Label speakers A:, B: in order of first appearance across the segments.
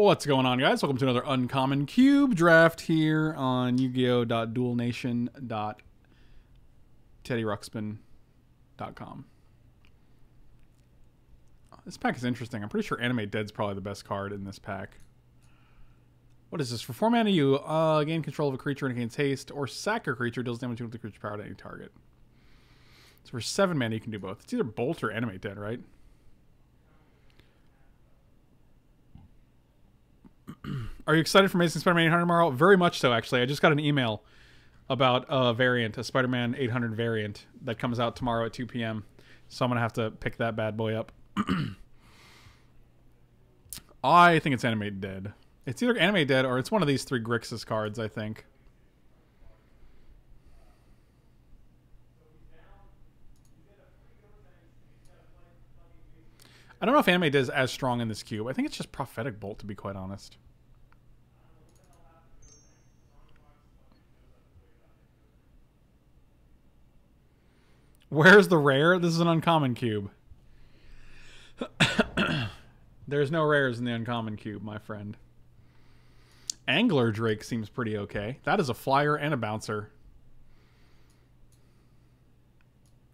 A: What's going on, guys? Welcome to another Uncommon Cube draft here on Yu-Gi-Oh.DuelNation.TeddyRuxpin.com. This pack is interesting. I'm pretty sure Animate Dead's probably the best card in this pack. What is this? For 4 mana, you uh, gain control of a creature and gains haste, or sack a creature, deals damage to the creature's power to any target. So for 7 mana, you can do both. It's either Bolt or Animate Dead, right? Are you excited for Amazing Spider-Man 800 tomorrow? Very much so, actually. I just got an email about a variant, a Spider-Man 800 variant that comes out tomorrow at 2 p.m. So I'm gonna have to pick that bad boy up. I think it's Animate Dead. It's either Animate Dead or it's one of these three Grixis cards, I think. I don't know if Anime Dead is as strong in this cube. I think it's just Prophetic Bolt, to be quite honest. Where's the rare? This is an uncommon cube. There's no rares in the uncommon cube, my friend. Angler Drake seems pretty okay. That is a flyer and a bouncer.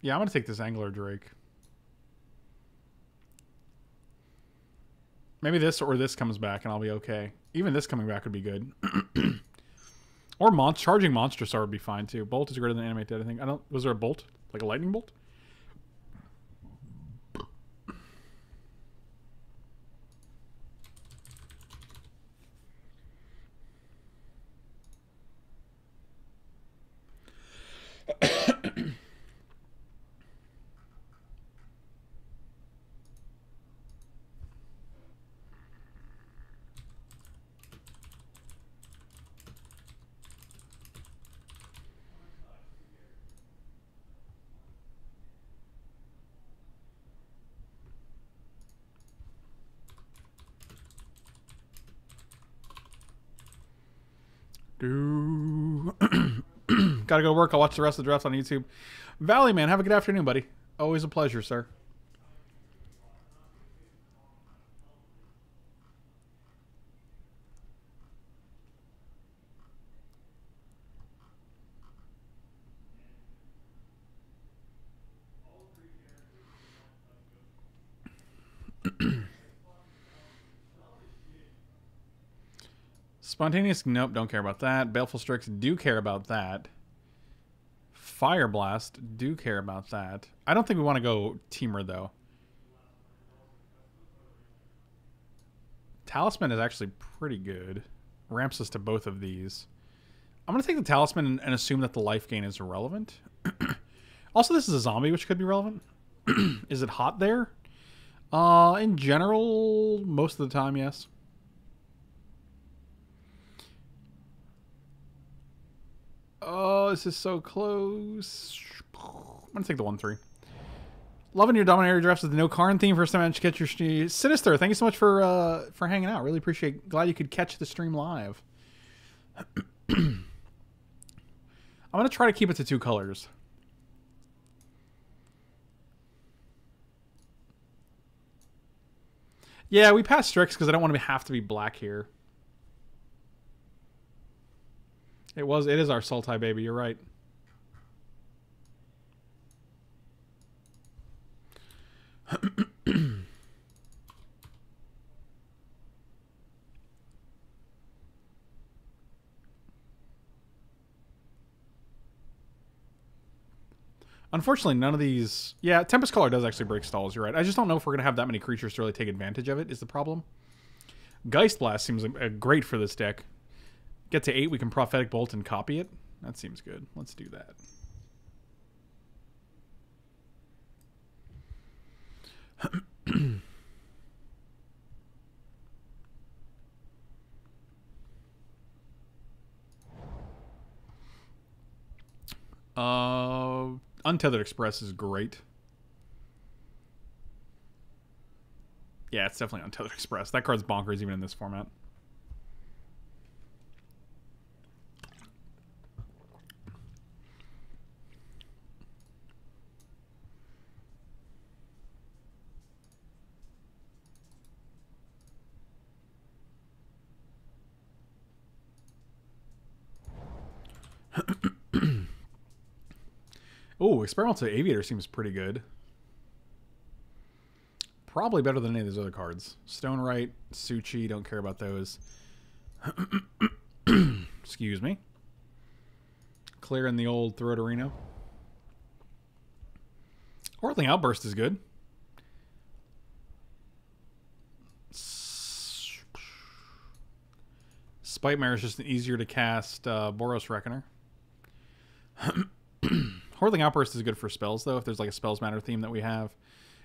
A: Yeah, I'm going to take this Angler Drake. Maybe this or this comes back and I'll be okay. Even this coming back would be good. or mon charging Monster Star would be fine too. Bolt is greater than Animate Dead, I think. I don't was there a bolt? Like a lightning bolt? Do gotta go to work. I'll watch the rest of the drafts on YouTube. Valley man, have a good afternoon, buddy. Always a pleasure, sir. Spontaneous, nope, don't care about that. Baleful Strix, do care about that. Fire Blast, do care about that. I don't think we want to go Temur, though. Talisman is actually pretty good. Ramps us to both of these. I'm going to take the Talisman and, and assume that the life gain is irrelevant. also, this is a zombie, which could be relevant. is it hot there? Uh, in general, most of the time, yes. Oh, this is so close. I'm gonna take the one three. Loving your Dominaria drafts with the no Karn theme. First time I to catch your stream. Sinister, thank you so much for uh, for hanging out. Really appreciate. Glad you could catch the stream live. I'm gonna try to keep it to two colors. Yeah, we passed Strix because I don't want to have to be black here. It was. It is our Sultai baby. You're right. Unfortunately, none of these... Yeah, Tempest Caller does actually break stalls, you're right. I just don't know if we're going to have that many creatures to really take advantage of it, is the problem. Geist Blast seems great for this deck. Get to 8, we can Prophetic Bolt and copy it. That seems good. Let's do that. uh, Untethered Express is great. Yeah, it's definitely Untethered Express. That card's bonkers even in this format. Oh, Experimental Aviator seems pretty good. Probably better than any of those other cards. Stone Right, Suchi, don't care about those. Excuse me. Clearing the old Throat Arena. Hordeling Outburst is good. Spite Mare is just an easier to cast uh, Boros Reckoner. Hordeling Outburst is good for spells, though, if there's like a Spells Matter theme that we have.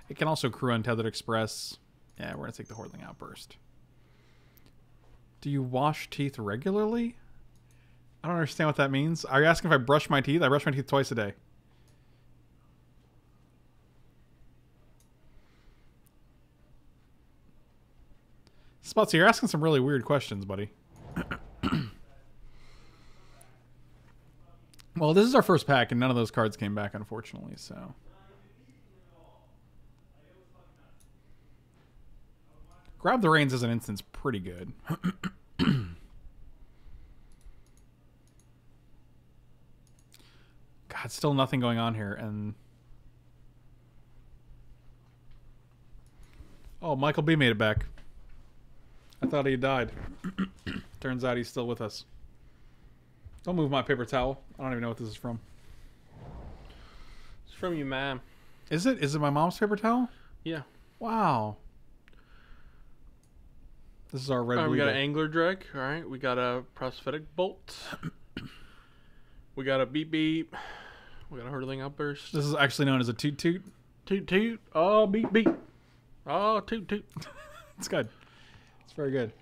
A: It can also crew Untethered Express. Yeah, we're going to take the Hordeling Outburst. Do you wash teeth regularly? I don't understand what that means. Are you asking if I brush my teeth? I brush my teeth twice a day. Spotsy, you're asking some really weird questions, buddy. well, this is our first pack, and none of those cards came back, unfortunately, so. Grab the reins as an instance, pretty good. God, still nothing going on here, and oh, Michael B made it back. I thought he died. Turns out he's still with us. Don't move my paper towel. I don't even know what this is from.
B: It's from you, ma'am.
A: Is it? Is it my mom's paper towel?
B: Yeah.
A: Wow. This is our red.
B: All right, we got an angler drag. All right, we got a prosthetic bolt. we got a beep beep. We got a hurtling outburst.
A: This is actually known as a toot toot.
B: Toot toot. Oh beep beep. Oh toot toot.
A: It's good. It's very good.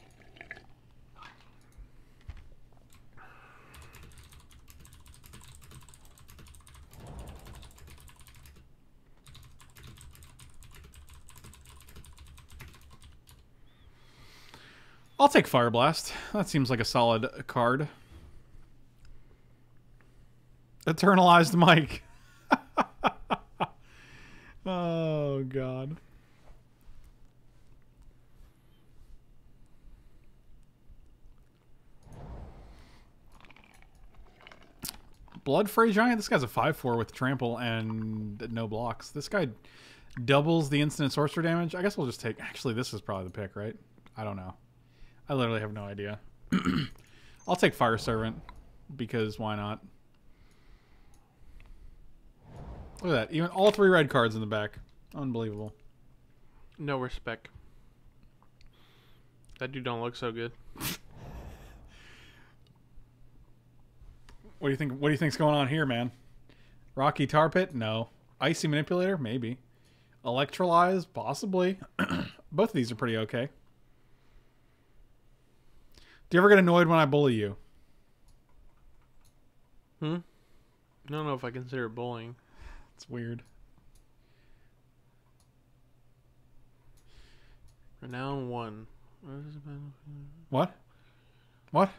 A: I'll take Fire Blast. That seems like a solid card. Eternalized Mike. oh god. Bloodfray Giant. This guy's a 5-4 with trample and no blocks. This guy doubles the instant sorcerer damage. I guess we'll just take... Actually, this is probably the pick, right? I don't know. I literally have no idea. I'll take Fire Servant because why not? Look at that. Even all three red cards in the back. Unbelievable.
B: No respect. That dude don't look so good.
A: What do you think? What do you think's going on here, man? Rocky Tar Pit? No. Icy Manipulator? Maybe. Electrolyze? Possibly. Both of these are pretty okay. Do you ever get annoyed when I bully you?
B: Hmm. I don't know if I consider it bullying.
A: It's weird.
B: Renown one. What is it about-
A: What?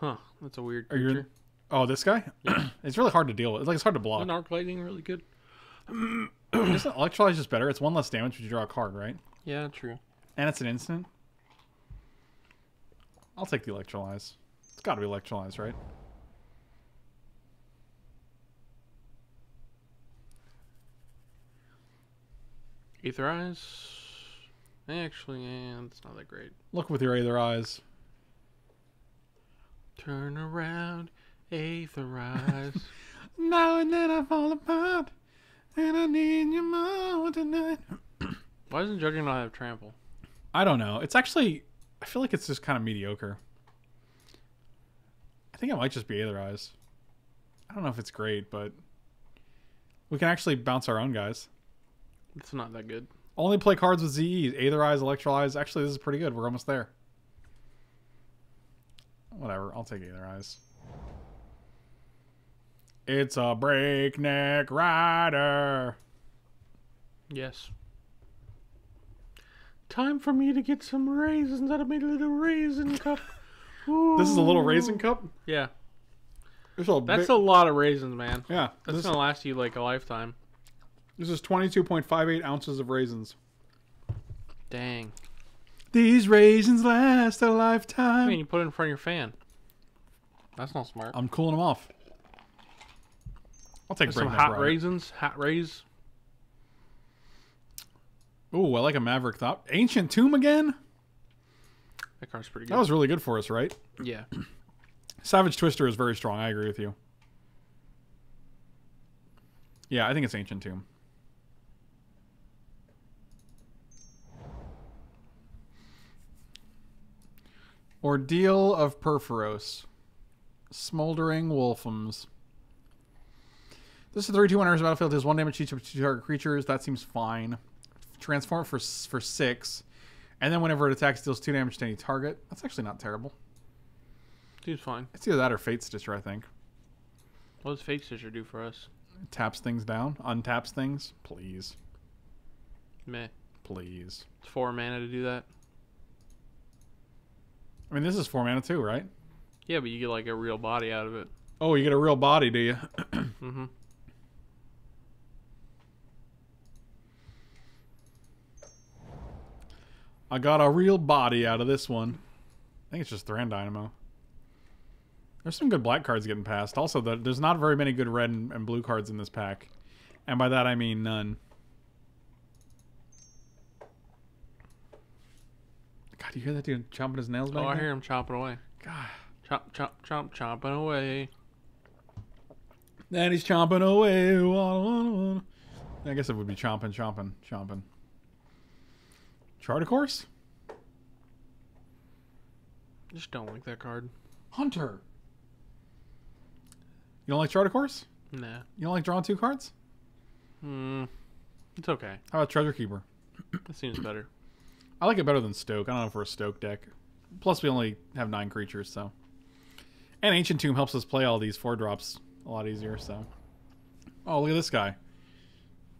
B: Huh. That's a weird
A: Are you- Oh, this guy? it's really hard to deal with. Like it's hard to block.
B: Isn't arc lightning really good?
A: Isn't Electrolyze just better? It's one less damage when you draw a card, right?
B: Yeah, true.
A: And it's an instant. I'll take the Electrolyze. It's got to be Electrolyze, right?
B: Ether eyes. Actually, yeah, it's not that great.
A: Look with your other eyes.
B: Turn around, Aether eyes.
A: Now and then I fall apart, and I need you more tonight.
B: Why doesn't Juggernaut have trample?
A: I don't know. It's actually, I feel like it's just kind of mediocre. I think it might just be Aether Eyes. I don't know if it's great, but we can actually bounce our own guys.
B: It's not that good.
A: Only play cards with ZEs. Aether Eyes, Electrolyze. Actually, this is pretty good. We're almost there. Whatever. I'll take Aether Eyes. It's a breakneck rider.
B: Yes. Time for me to get some raisins out of my little raisin cup.
A: This is a little raisin cup.
B: Yeah,
A: a
B: that's
A: big-
B: a lot of raisins, man.
A: yeah.
B: That's
A: This,
B: gonna last you like a lifetime.
A: this is twenty two point five eight ounces of raisins.
B: Dang.
A: These raisins last a lifetime.
B: I mean, you put it in front of your fan. That's not smart.
A: I'm cooling them off. I'll take
B: Some hot raisins, hot rays.
A: Ooh, I like a Maverick Thought. Ancient Tomb again?
B: That card's pretty good.
A: That was really good for us, right?
B: yeah.
A: Savage Twister is very strong. I agree with you. Yeah, I think it's Ancient Tomb. Ordeal of Purphoros. Smoldering Wolfums. This is 3 2 enters the battlefield. Does one damage each of two target creatures. That seems fine. Transform for for 6. And then whenever it attacks, deals 2 damage to any target. That's actually not terrible.
B: Seems fine.
A: It's either that or Fate Stitcher, I think.
B: What does Fate Stitcher do for us?
A: taps things down, untaps things. Please,
B: Meh.
A: please.
B: It's four mana to do that.
A: I mean, this is four mana too, right?
B: Yeah, but you get like a real body out of it.
A: Oh, you get a real body, do you?
B: Mm-hmm.
A: I got a real body out of this one. I think it's just Thran Dynamo. There's some good black cards getting passed. Also, the, there's not very many good red and, and blue cards in this pack. And by that, I mean none. God, do you hear that dude chomping his nails oh, back
B: Oh, I
A: there?
B: hear him chomping away.
A: God.
B: Chomp, chomp, chomp, chomping away.
A: And he's chomping away. I guess it would be chomping, chomping, chomping. Chart a Course?
B: Just don't like that card.
A: Hunter. You don't like Chart a Course?
B: Nah.
A: You don't like drawing two cards?
B: Hmm. It's okay.
A: How about Treasure Keeper?
B: That seems better.
A: I like it better than Stoke. I don't know if we're a Stoke deck. Plus, we only have nine creatures, so. And Ancient Tomb helps us play all these four drops a lot easier, so. Oh, look at this guy.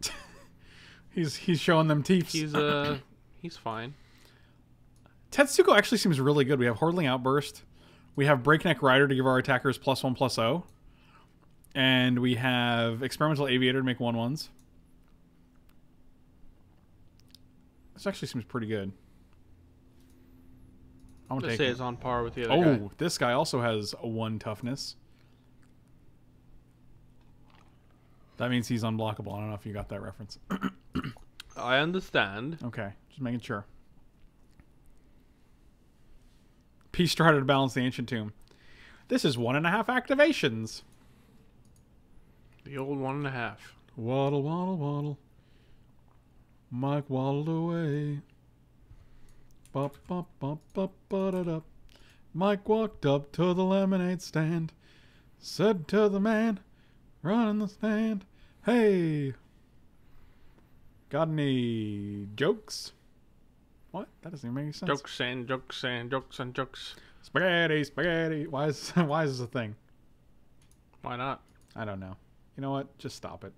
A: he's he's showing them teeth.
B: He's uh, he's fine.
A: Tetsuko actually seems really good. We have Hordeling Outburst. We have Breakneck Rider to give our attackers plus one plus O. And we have Experimental Aviator to make one ones. This actually seems pretty good. I'm gonna
B: say
A: it.
B: it's on par with the other
A: Oh,
B: guy.
A: this guy also has a one toughness. That means he's unblockable. I don't know if you got that reference.
B: I understand.
A: Okay, just making sure. Peace Strider to balance the Ancient Tomb. This is one and a half activations.
B: The old one and a half.
A: Waddle, waddle, waddle. Mike waddled away. Bop, bop, bop, bop, ba da da. Mike walked up to the lemonade stand. Said to the man running the stand, Hey, got any jokes? What? That doesn't even make any sense.
B: Jokes and jokes and jokes and jokes.
A: Spaghetti, spaghetti. Why is why is this a thing?
B: Why not?
A: I don't know. You know what? Just stop it.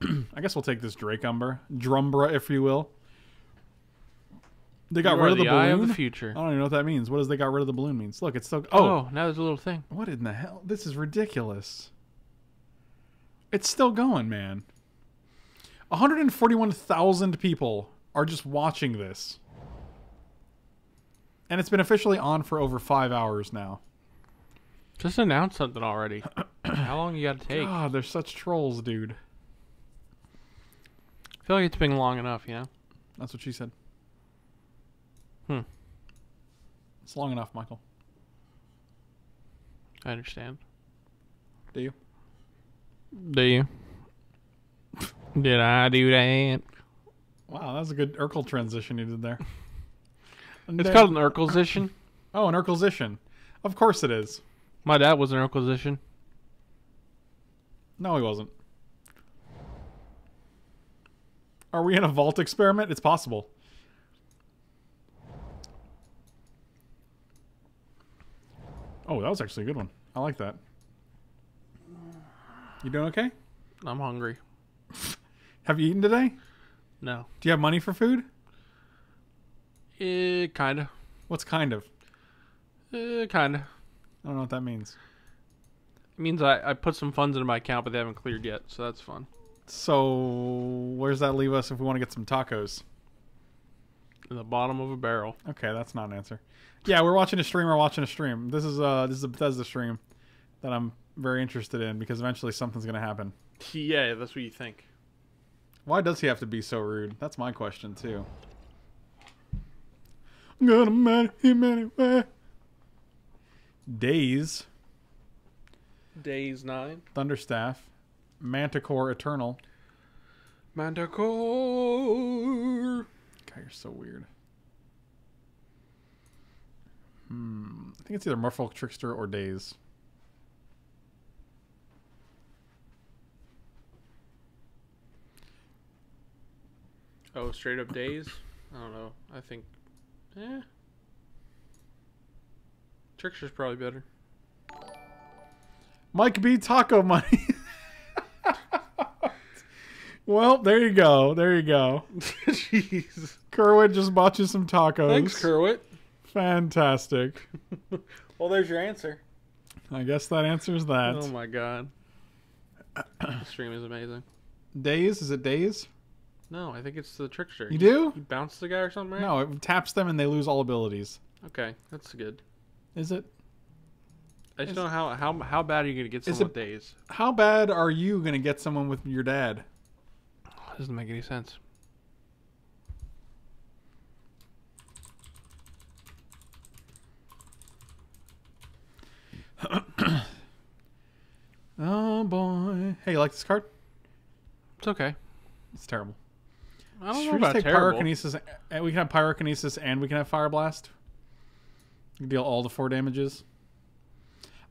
A: I guess we'll take this Drake Umber, Drumbra, if you will. They got
B: You
A: rid of the
B: the
A: balloon.
B: of the future.
A: I don't even know what that means. What does they got rid of the balloon means? Look, it's still. Oh,
B: Oh, now there's a little thing.
A: what in the hell? This is ridiculous. It's still going, man. 141,000 people are just watching this. And it's been officially on for over five hours now.
B: Just announce something already. How long you got to take?
A: God, they're such trolls, dude.
B: I feel like it's been long enough, you know.
A: That's what she said.
B: Hmm.
A: It's long enough, Michael.
B: I understand.
A: Do you?
B: Do you? Did I do that?
A: Wow, that was a good Urkel transition you did there.
B: It's called an Urkelzition.
A: Oh, an Urkelzition. Of course it is.
B: My dad was an Urkelzition.
A: No, he wasn't. Are we in a vault experiment? It's possible. Oh, that was actually a good one. I like that. You doing okay?
B: I'm hungry.
A: Have you eaten today?
B: No.
A: Do you have money for food?
B: Eh, kinda.
A: What's kind of?
B: Eh, kinda.
A: I don't know what that means.
B: It means I, I put some funds into my account, but they haven't cleared yet, so that's fun.
A: So, where does that leave us if we want to get some tacos?
B: In the bottom of a barrel.
A: Okay, that's not an answer. Yeah, we're watching a stream. We're watching a stream. This is uh, this is a Bethesda stream that I'm very interested in because eventually something's gonna happen.
B: Yeah, that's what you think.
A: Why does he have to be so rude? That's my question too. I'm gonna marry him anyway. Daze,
B: Daze nine.
A: Thunderstaff, Manticore Eternal.
B: Manticore.
A: God, you're so weird. Hmm. I think it's either Merfolk Trickster or Daze.
B: Oh, straight up Daze. I don't know. I think. Eh. Trickster's probably better.
A: Mike B. Taco Money. well, there you go. There you go.
B: Jeez.
A: Kerwin just bought you some tacos.
B: Thanks, Kerwit.
A: Fantastic.
B: Well, there's your answer.
A: I guess that answers that.
B: Oh my god. the stream is amazing.
A: Daze? Is it Daze?
B: No, I think it's the trickster.
A: You do?
B: You bounce the guy or something, right?
A: No, it taps them and they lose all abilities.
B: Okay, that's good.
A: Is it?
B: I just
A: Is-
B: don't know how how how bad are you gonna get someone
A: it-
B: with Daze?
A: How bad are you going to get someone with your dad?
B: Doesn't make any sense.
A: Oh boy. Hey, you like this card?
B: It's okay.
A: It's terrible.
B: I don't
A: Should
B: know
A: we
B: about
A: take
B: terrible.
A: pyrokinesis? And we can have pyrokinesis and we can have fire blast. You deal all the four damages.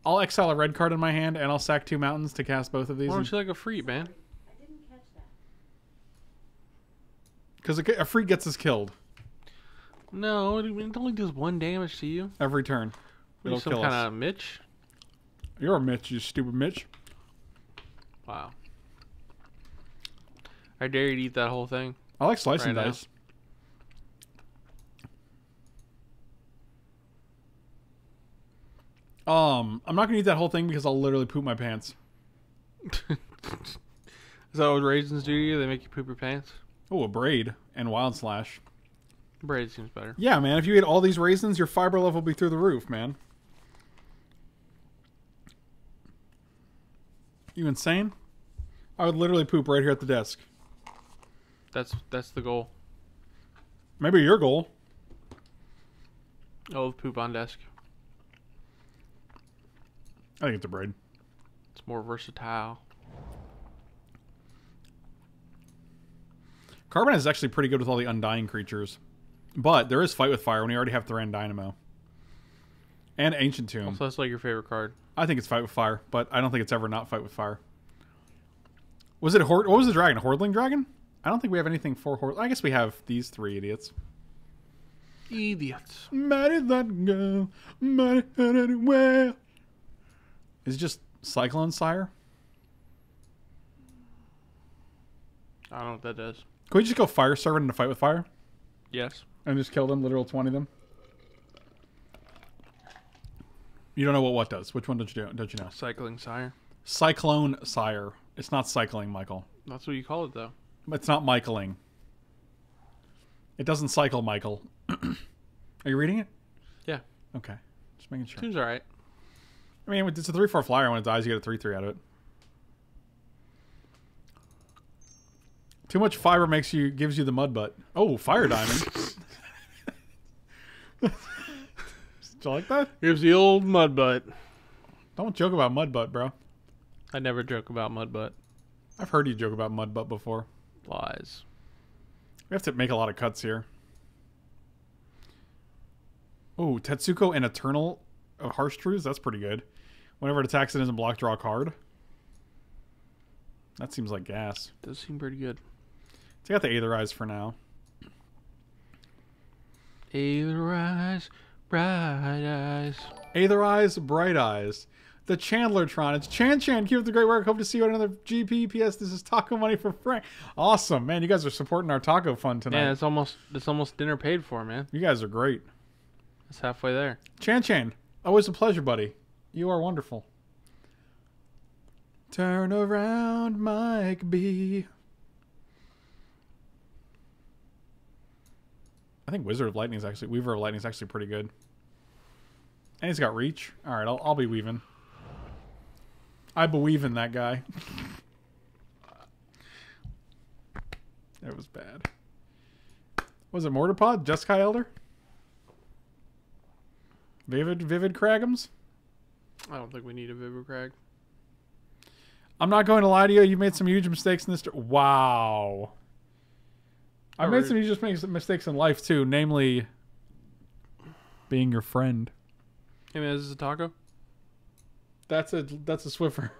A: I'll exile a red card in my hand and I'll sack two mountains to cast both of these.
B: Why don't you like a freak, man?
C: I didn't catch that.
A: Because a, a freak gets us killed
B: No, it only does one damage to you.
A: every turn. It'll
B: some
A: kill
B: kind
A: us.
B: of Mitch?
A: You're a Mitch, you stupid Mitch.
B: Wow. I dare you to eat that whole thing.
A: I like slicing
B: Right now.
A: dice. Um, I'm not gonna eat that whole thing because I'll literally poop my pants.
B: Is that what raisins do to you? They make you poop your pants?
A: Oh, a braid and wild slash.
B: Braid seems better.
A: Yeah, man. If you eat all these raisins, your fiber level will be through the roof, man. You insane? I would literally poop right here at the desk.
B: That's that's the goal.
A: Maybe your goal.
B: Oh, poop on desk.
A: I think it's Abrade.
B: It's more versatile.
A: Carbon is actually pretty good with all the undying creatures. But there is Fight with Fire when you already have Thran Dynamo. And Ancient Tomb.
B: So that's like your favorite card.
A: I think it's Fight with Fire, but I don't think it's ever not Fight with Fire. Was it a Hord? What was the dragon? A Hordling dragon? I don't think we have anything for Hord. I guess we have these three idiots.
B: Idiots.
A: Mighty that girl, mighty her anywhere. Is it just Cyclone Sire?
B: I don't know what that does.
A: Can we just go Fire Servant into Fight with Fire?
B: Yes.
A: And just kill them, literal 20 of them? You don't know what what does. Which one don't you do? Don't you know?
B: Cycling sire.
A: Cyclone Sire. It's not cycling, Michael.
B: That's what you call it though.
A: It's not Michaeling. It doesn't cycle, Michael. Are you reading it?
B: Yeah.
A: Okay. Just making sure.
B: Seems alright.
A: I mean, it's a 3 4 flyer. When it dies, you get a 3 3 out of it. Too much fiber makes you gives you the mud butt. Oh, fire diamond. Did you like that?
B: Here's the old mud butt.
A: Don't joke about mud butt, bro.
B: I never joke about mud butt.
A: I've heard you joke about mud butt before.
B: Lies.
A: We have to make a lot of cuts here. Oh, Tetsuko and Eternal of Harsh Truths? That's pretty good. Whenever it attacks, it doesn't block, draw a card. That seems like gas.
B: Does seem pretty good.
A: Take out the Aether Eyes for now.
B: Either eyes, bright eyes.
A: Aether Eyes, Bright Eyes. The Chandlertron. It's Chan Chan. Keep up the great work. Hope to see you at another GP. P.S. This is Taco Money for Frank. Awesome, man. You guys are supporting our taco fund tonight.
B: Yeah, it's almost it's almost dinner paid for, man.
A: You guys are great.
B: It's halfway there.
A: Chan Chan, always a pleasure, buddy. You are wonderful. Turn around, Mike B. I think Wizard of Lightning is actually Weaver of Lightning is actually pretty good. And he's got reach. All right, I'll, I'll be weaving. I believe in that guy. that was bad. Was it Mortarpod? Jeskai Elder? Vivid Vivid Kragums?
B: I don't think we need a Vibracrag.
A: I'm not going to lie to you. You made some huge mistakes in this. Wow. I made some huge mis- mistakes in life too, namely being your friend.
B: Hey man, is this a taco?
A: That's a that's a Swiffer.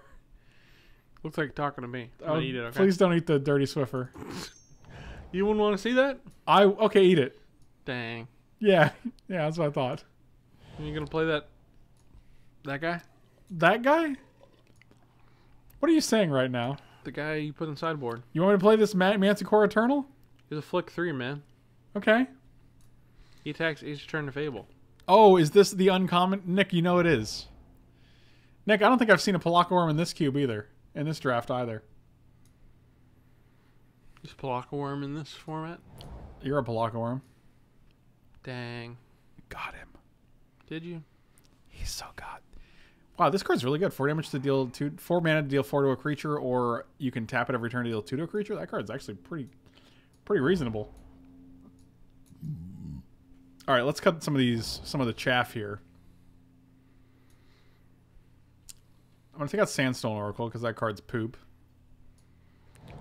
B: Looks like talking to me. I'm
A: Oh,
B: gonna eat it. Okay.
A: Please don't eat the dirty Swiffer.
B: You wouldn't want to see that?
A: I okay, eat it.
B: Dang.
A: Yeah, yeah, that's what I thought.
B: You gonna play that? That guy?
A: That guy? What are you saying right now?
B: The guy you put in sideboard?
A: You want me to play this Ma- Manticore Eternal?
B: He's a flick three man.
A: Okay.
B: He attacks each turn to Fable.
A: Oh, is this the uncommon? Nick, you know it is. Nick, I don't think I've seen a Pelakka Wurm in this cube either. In this draft either.
B: Is Pelakka Wurm in this format?
A: You're a Pelakka Wurm.
B: Dang.
A: Got him.
B: Did you?
A: He's so god. Wow, this card's really good. Four damage to deal two, four mana to deal four to a creature, or you can tap it every turn to deal two to a creature. That card's actually pretty, pretty reasonable. All right, let's cut some of these, some of the chaff here. I'm gonna take out Sandstone Oracle because that card's poop.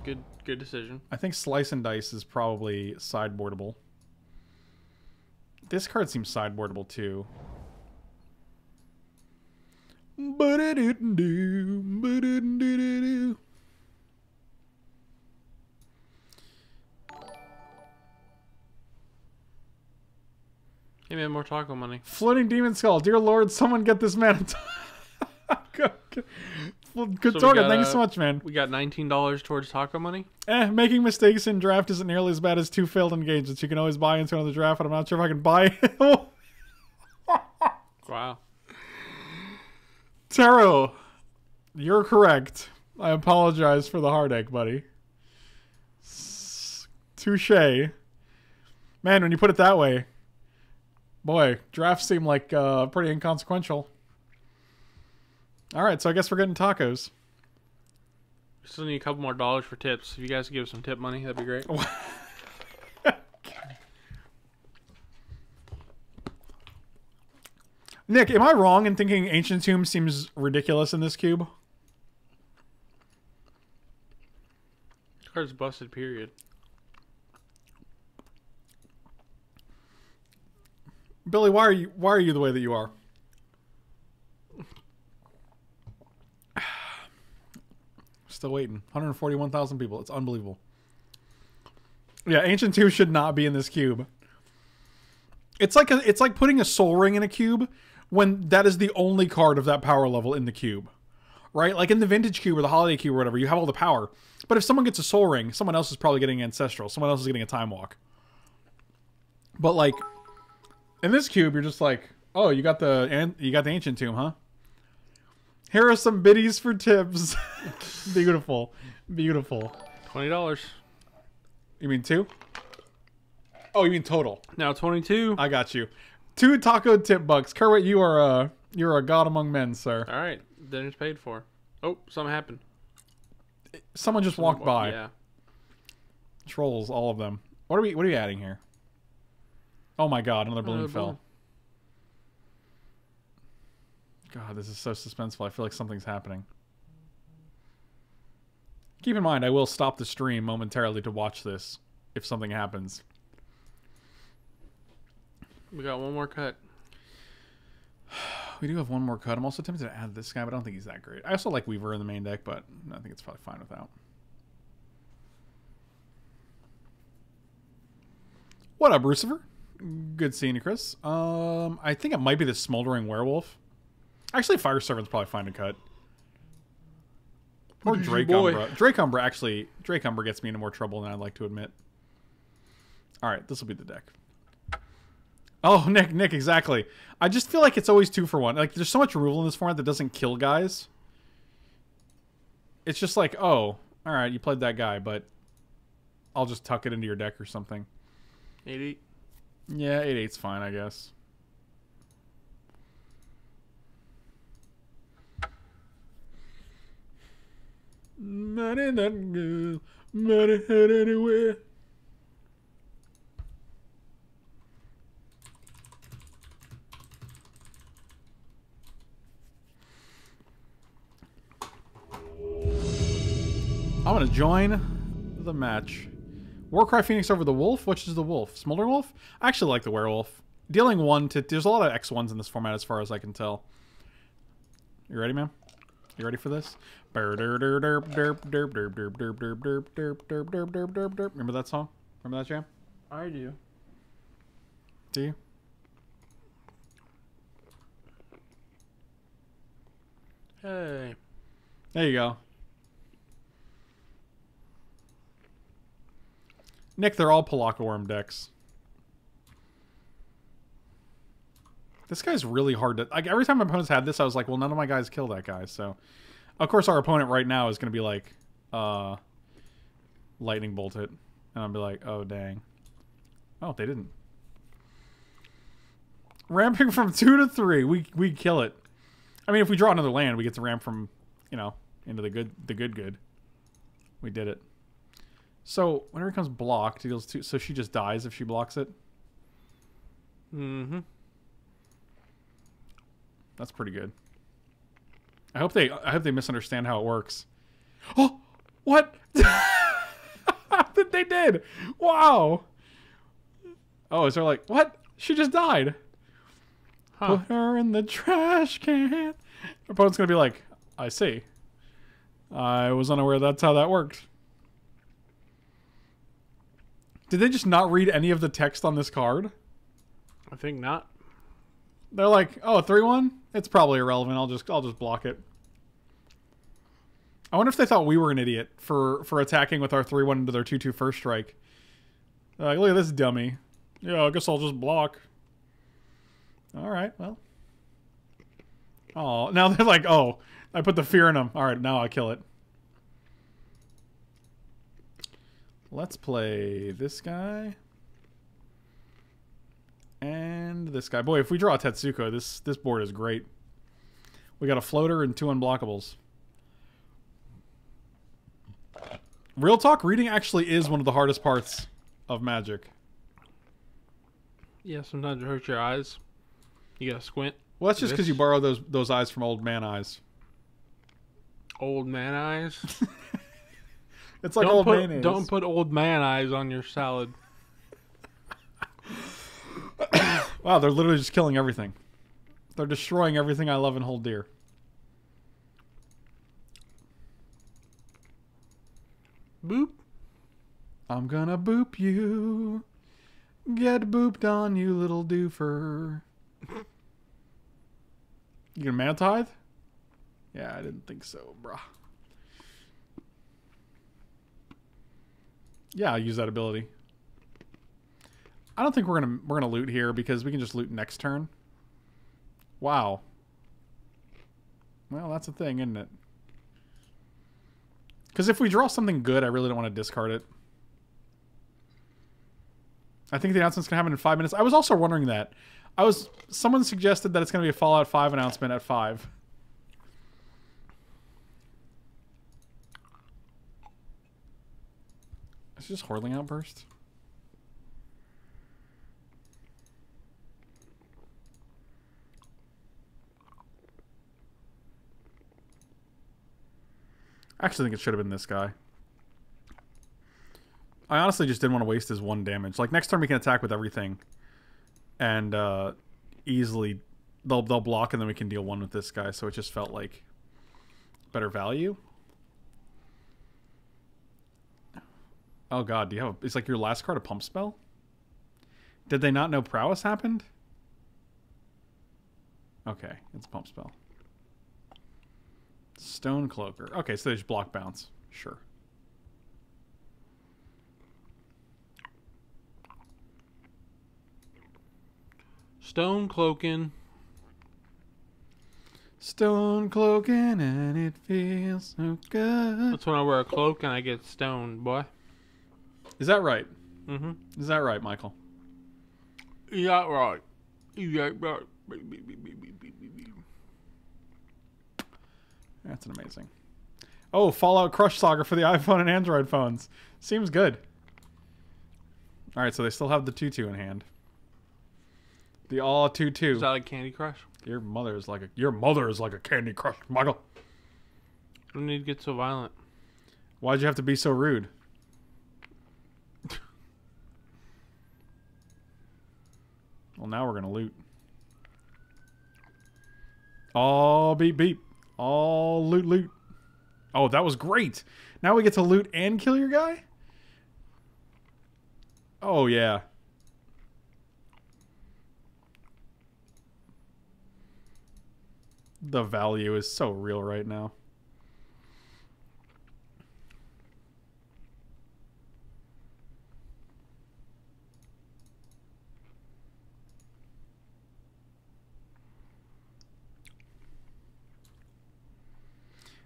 B: Good good decision.
A: I think Slice and Dice is probably sideboardable. This card seems sideboardable too.
B: Hey man, more taco money.
A: Floating Demon Skull. Dear Lord, someone get this man. t- good
B: So
A: target.
B: got,
A: Thank you
B: uh,
A: so much, man.
B: We got nineteen dollars towards taco money.
A: Eh, making mistakes in draft isn't nearly as bad as two failed engagements. You can always buy into another draft, but I'm not sure if I can buy.
B: Wow.
A: Taro, you're correct. I apologize for the heartache, buddy. Touche. Man, when you put it that way, boy, drafts seem like uh, pretty inconsequential. All right, so I guess we're getting tacos.
B: We still need a couple more dollars for tips. If you guys could give us some tip money, that'd be great.
A: Nick, am I wrong in thinking Ancient Tomb seems ridiculous in this cube?
B: This card's busted. Period.
A: Billy, why are you why are you the way that you are? Still waiting. 141,000 people. It's unbelievable. Yeah, Ancient Tomb should not be in this cube. It's like a, it's like putting a Sol Ring in a cube when that is the only card of that power level in the cube. Right? Like in the vintage cube or the holiday cube or whatever, you have all the power. But if someone gets a Sol Ring, someone else is probably getting ancestral. Someone else is getting a time walk. But like in this cube, you're just like, oh, you got the and you got the ancient tomb, huh? Here are some biddies for tips. beautiful, beautiful.
B: Twenty dollars.
A: You mean two? Oh, you mean total?
B: Now twenty-two.
A: I got you. Two taco tip bucks. Kerwit, you are uh, a you're a god among men, sir.
B: All right, dinner's paid for. Oh, something happened.
A: Someone just walked by.
B: Yeah.
A: Trolls, all of them. What are we? What are we adding here? Oh my god, another balloon
B: Another
A: fell.
B: balloon.
A: God, this is so suspenseful. I feel like something's happening. Keep in mind, I will stop the stream momentarily to watch this if something happens.
B: We got one more cut.
A: We do have one more cut. I'm also tempted to add this guy, but I don't think he's that great. I also like Weaver in the main deck, but I think it's probably fine without. What up, Brucifer? Good seeing you, Chris. Um, I think it might be the Smoldering Werewolf. Actually, Fire Servant's probably fine to cut. Or
B: Look at you,
A: Drake. Umbra. Drake Umbra actually, Drake Umbra gets me into more trouble than I'd like to admit. All right, this will be the deck. Oh, Nick, Nick, exactly. I just feel like it's always two for one. Like, there's so much rule in this format that doesn't kill guys. It's just like, oh, all right, you played that guy, but I'll just tuck it into your deck or something.
B: Eighty.
A: Yeah, 8 8's fine, I guess. Money that goes, money head anywhere. I'm gonna join the match. Warcry Phoenix over the Wolf. Which is the Wolf? Smolder Wolf? I actually like the Werewolf. Dealing one to. There's a lot of X1s in this format as far as I can tell. You ready, man? You ready for this? Remember that song? Remember that jam?
B: I do.
A: Do you?
B: Hey.
A: There you go. Nick, they're all Pelakka Wurm decks. This guy's really hard to like. Every time my opponents had this, I was like, "Well, none of my guys kill that guy." So, of course, our opponent right now is going to be like, uh, lightning bolt it, and I'll be like, "Oh dang!" Oh, they didn't. Ramping from two to three, we we kill it. I mean, if we draw another land, we get to ramp from, you know, into the good the good good. We did it. So whenever it comes blocked, deals two. So she just dies if she blocks it.
B: Mm-hmm.
A: That's pretty good. I hope they I hope they misunderstand how it works. Oh, what? that they did. Wow. Oh, is there like what? She just died.
B: Huh.
A: Put her in the trash can. Her Opponent's gonna be like, I see. I was unaware that's how that worked. Did they just not read any of the text on this card?
B: I think not.
A: They're like, oh, three one. It's probably irrelevant. I'll just I'll just block it. I wonder if they thought we were an idiot for for attacking with our three one into their two two first strike. Like, look at this dummy. Yeah, I guess I'll just block. All right, well. Oh, now they're like, oh, I put the fear in them. All right, now I kill it. Let's play this guy. And this guy. Boy, if we draw a Tetsuko, this this board is great. We got a floater and two unblockables. Real talk, reading actually is one of the hardest parts of Magic.
B: Yeah, sometimes it hurts your eyes. You gotta squint.
A: Well, that's just because you borrow those those eyes from old man eyes.
B: Old man eyes.
A: It's like
B: don't
A: old
B: put
A: mayonnaise.
B: don't put old man eyes on your salad.
A: Wow, they're literally just killing everything. They're destroying everything I love and hold dear.
B: Boop.
A: I'm gonna boop you. Get booped on, you little doofer. You gonna mana tithe? Yeah, I didn't think so, bruh. Yeah, I'll use that ability. I don't think we're gonna we're gonna loot here because we can just loot next turn. Wow. Well, that's a thing, isn't it? Because if we draw something good, I really don't want to discard it. I think the announcement's gonna happen in five minutes. I was also wondering that. I was someone suggested that it's gonna be a Fallout Five announcement at five. It's just Hordeling Outburst. I actually think it should have been this guy. I honestly just didn't want to waste his one damage. Like next turn we can attack with everything, and uh, easily they'll they'll block and then we can deal one with this guy. So it just felt like better value. Oh god, do you have? A, is like your last card a pump spell? Did they not know prowess happened? Okay, it's pump spell. Stone cloaker. Okay, so there's block bounce. Sure.
B: Stone cloaking.
A: Stone cloaking and it feels so good.
B: That's when I wear a cloak and I get stoned, boy.
A: Is that right?
B: Mm-hmm.
A: Is that right, Michael?
B: Yeah, right. Yeah, right.
A: That's an amazing. Oh, Fallout Crush Saga for the iPhone and Android phones. Seems good. All right, so they still have the tutu in hand. The all tutu.
B: Is that like Candy Crush?
A: Your mother is like a your mother is like a Candy Crush Michael.
B: Don't need to get so violent.
A: Why'd you have to be so rude? well, now we're gonna loot. All beep beep. All loot loot. Oh, that was great. Now we get to loot and kill your guy? Oh yeah. The value is so real right now.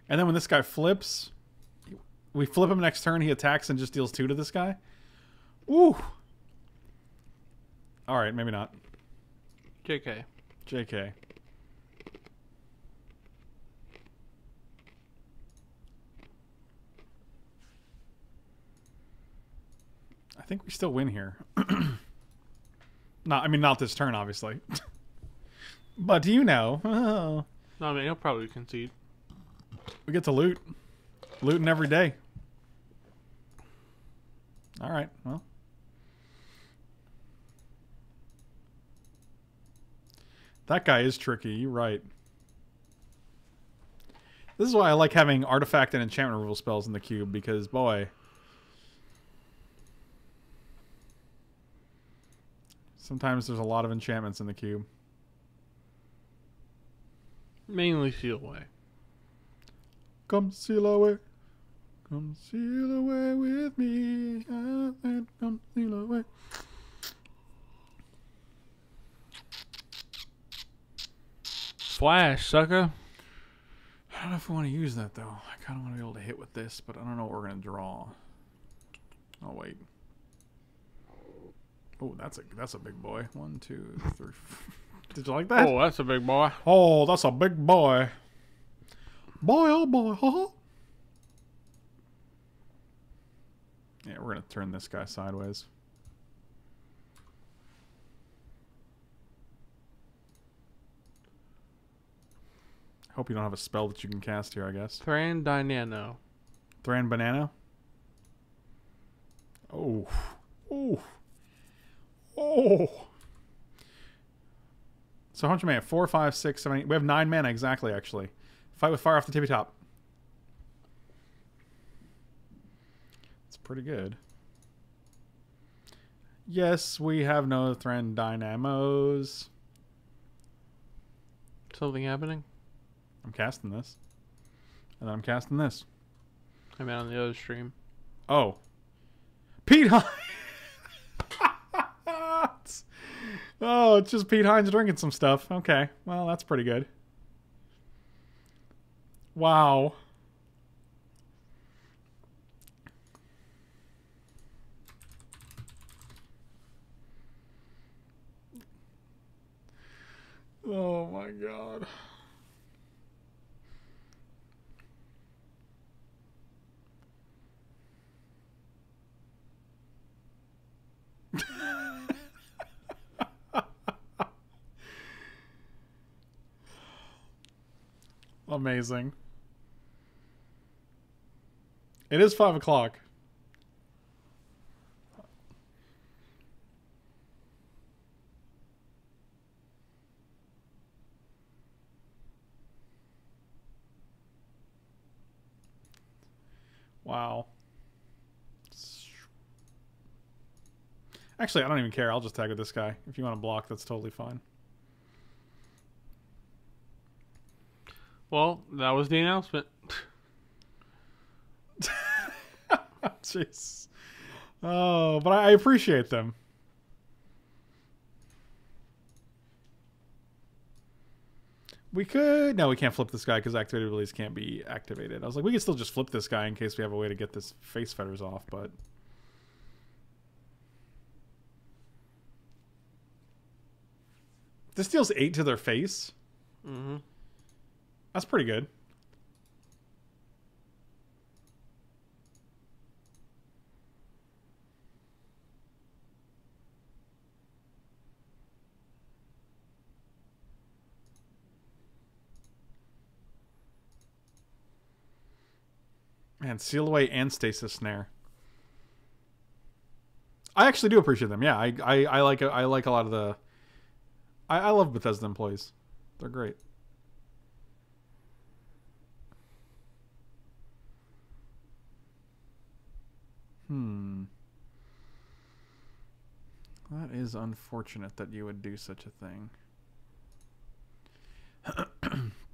A: And then when this guy flips, we flip him next turn, he attacks and just deals two to this guy. Ooh. Alright, maybe not.
B: JK.
A: JK. I think we still win here. not, I mean, not this turn, obviously. but do you know,
B: No, I mean he'll probably concede.
A: We get to loot. Looting every day. All right, well. That guy is tricky, you're right. This is why I like having artifact and enchantment removal spells in the cube, because, boy... Sometimes there's a lot of enchantments in the cube.
B: Mainly seal away.
A: Come sail away. Come sail away with me. And Come sail away.
B: Flash, sucker.
A: I don't know if we want to use that though. I kind of want to be able to hit with this, but I don't know what we're gonna draw. Oh wait. Oh, that's a that's a big boy. One, two, three. Did you like that?
B: Oh, that's a big boy.
A: Oh, that's a big boy. Boy, oh boy, haha. Yeah, we're gonna turn this guy sideways. Hope you don't have a spell that you can cast here, I guess.
B: Thran Dynano.
A: Thran Banana. Oh. Oh. Oh. So how much mana? Four, five, six, seven, eight. We have nine mana exactly, actually. Fight with fire off the tippy top. It's pretty good. Yes, we have no Thran Dynamos.
B: Something happening?
A: I'm casting this. And then I'm casting this.
B: I mean on the other stream.
A: Oh. Pete Hines. oh, it's just Pete Hines drinking some stuff. Okay. Well, that's pretty good. Wow. Oh my god. Amazing. It is five o'clock. Wow. Actually, I don't even care. I'll just tag with this guy. If you want to block, that's totally fine.
B: Well, that was the announcement.
A: Jeez. Oh, but I appreciate them. We could. No, we can't flip this guy because activated release can't be activated. I was like, we could still just flip this guy in case we have a way to get this Faith's Fetters off, but. This deals eight to their face.
B: mm-hmm.
A: That's pretty good. Man, seal away and stasis snare. I actually do appreciate them. Yeah, I I, I like I like a lot of the. I, I love Bethesda employees. They're great. Hmm. That is unfortunate that you would do such a thing.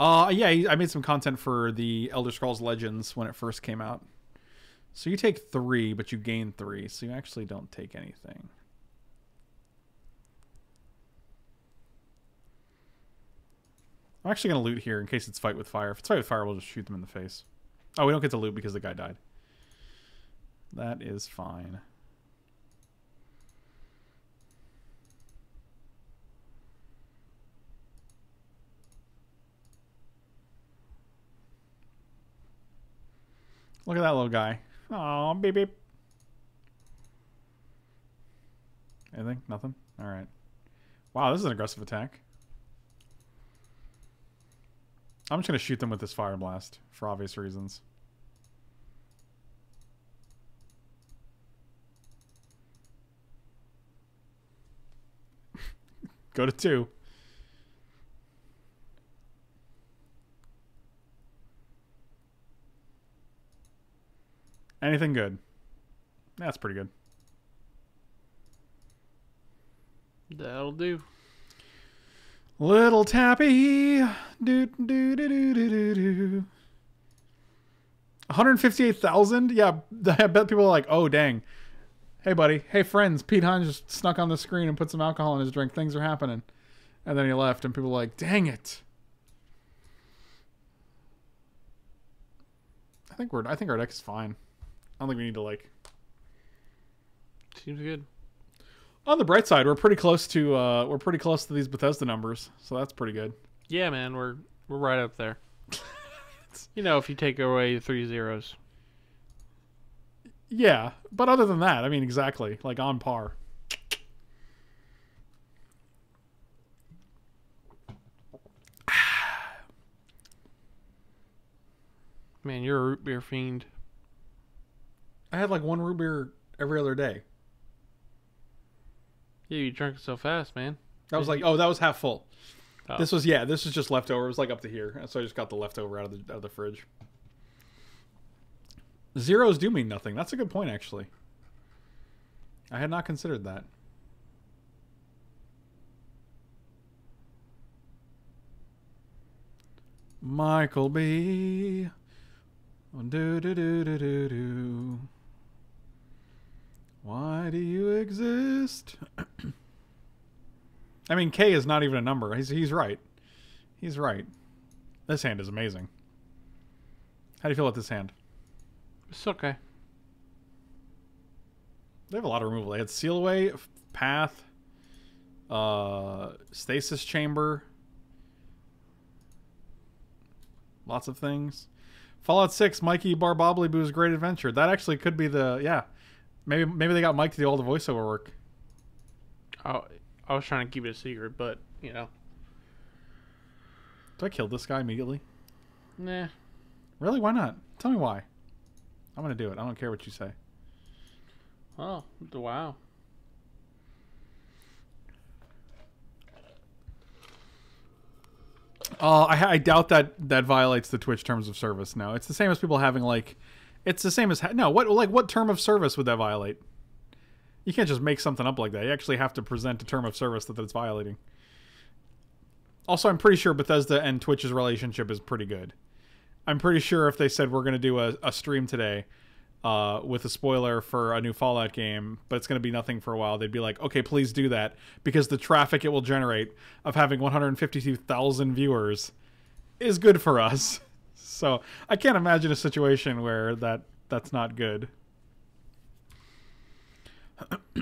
A: uh yeah, I made some content for the Elder Scrolls Legends when it first came out. So you take 3, but you gain 3, so you actually don't take anything. I'm actually going to loot here in case it's fight with fire. If it's fight with fire, we'll just shoot them in the face. Oh, we don't get to loot because the guy died. That is fine. Look at that little guy. Oh, beep beep. Anything? Nothing? Alright. Wow, this is an aggressive attack. I'm just going to shoot them with this fire blast for obvious reasons. Go to two. Anything good? That's pretty good.
B: That'll do.
A: Little Tappy. Do, do, do, do, do, do, do. 158,000? Yeah, I bet people are like, oh, dang. Hey, buddy. Hey, friends. Pete Hines just snuck on the screen and put some alcohol in his drink. Things are happening. And then he left, and people are like, dang it. I think we're. I think our deck is fine. I don't think we need to like.
B: Seems good.
A: On the bright side, we're pretty close to uh, we're pretty close to these Bethesda numbers, so that's pretty good.
B: Yeah, man, we're we're right up there. you know, if you take away three zeros.
A: Yeah, but other than that, I mean, exactly like on par.
B: Man, you're a root beer fiend.
A: I had like one root beer every other day.
B: Yeah, you drank it so fast, man.
A: That was like, oh, that was half full.
B: Oh.
A: This was yeah, this was just leftover. It was like up to here, so I just got the leftover out of the out of the fridge. Zeros do mean nothing. That's a good point, actually. I had not considered that. Michael B. Oh, do do do do do do. Why do you exist? I mean, K is not even a number. He's he's right. He's right. This hand is amazing. How do you feel about this hand?
B: It's okay.
A: They have a lot of removal. They had Seal Away, Path, uh, Stasis Chamber. Lots of things. Fallout 6, Mikey Barbobbly Boo's Great Adventure. That actually could be the yeah. Maybe maybe they got Mike to do all the voiceover work.
B: I, I was trying to keep it a secret, but you know,
A: Do I kill this guy immediately?
B: nah.
A: Really? Why not? Tell me why. I'm gonna do it. I don't care what you say.
B: Oh, wow.
A: Uh, I, I doubt that that violates the Twitch terms of service. No, it's the same as people having like, it's the same as no. What like what term of service would that violate? You can't just make something up like that. You actually have to present a term of service that it's violating. Also, I'm pretty sure Bethesda and Twitch's relationship is pretty good. I'm pretty sure if they said we're going to do a, a stream today uh, with a spoiler for a new Fallout game, but it's going to be nothing for a while, they'd be like, okay, please do that because the traffic it will generate of having 152,000 viewers is good for us. So I can't imagine a situation where that that's not good.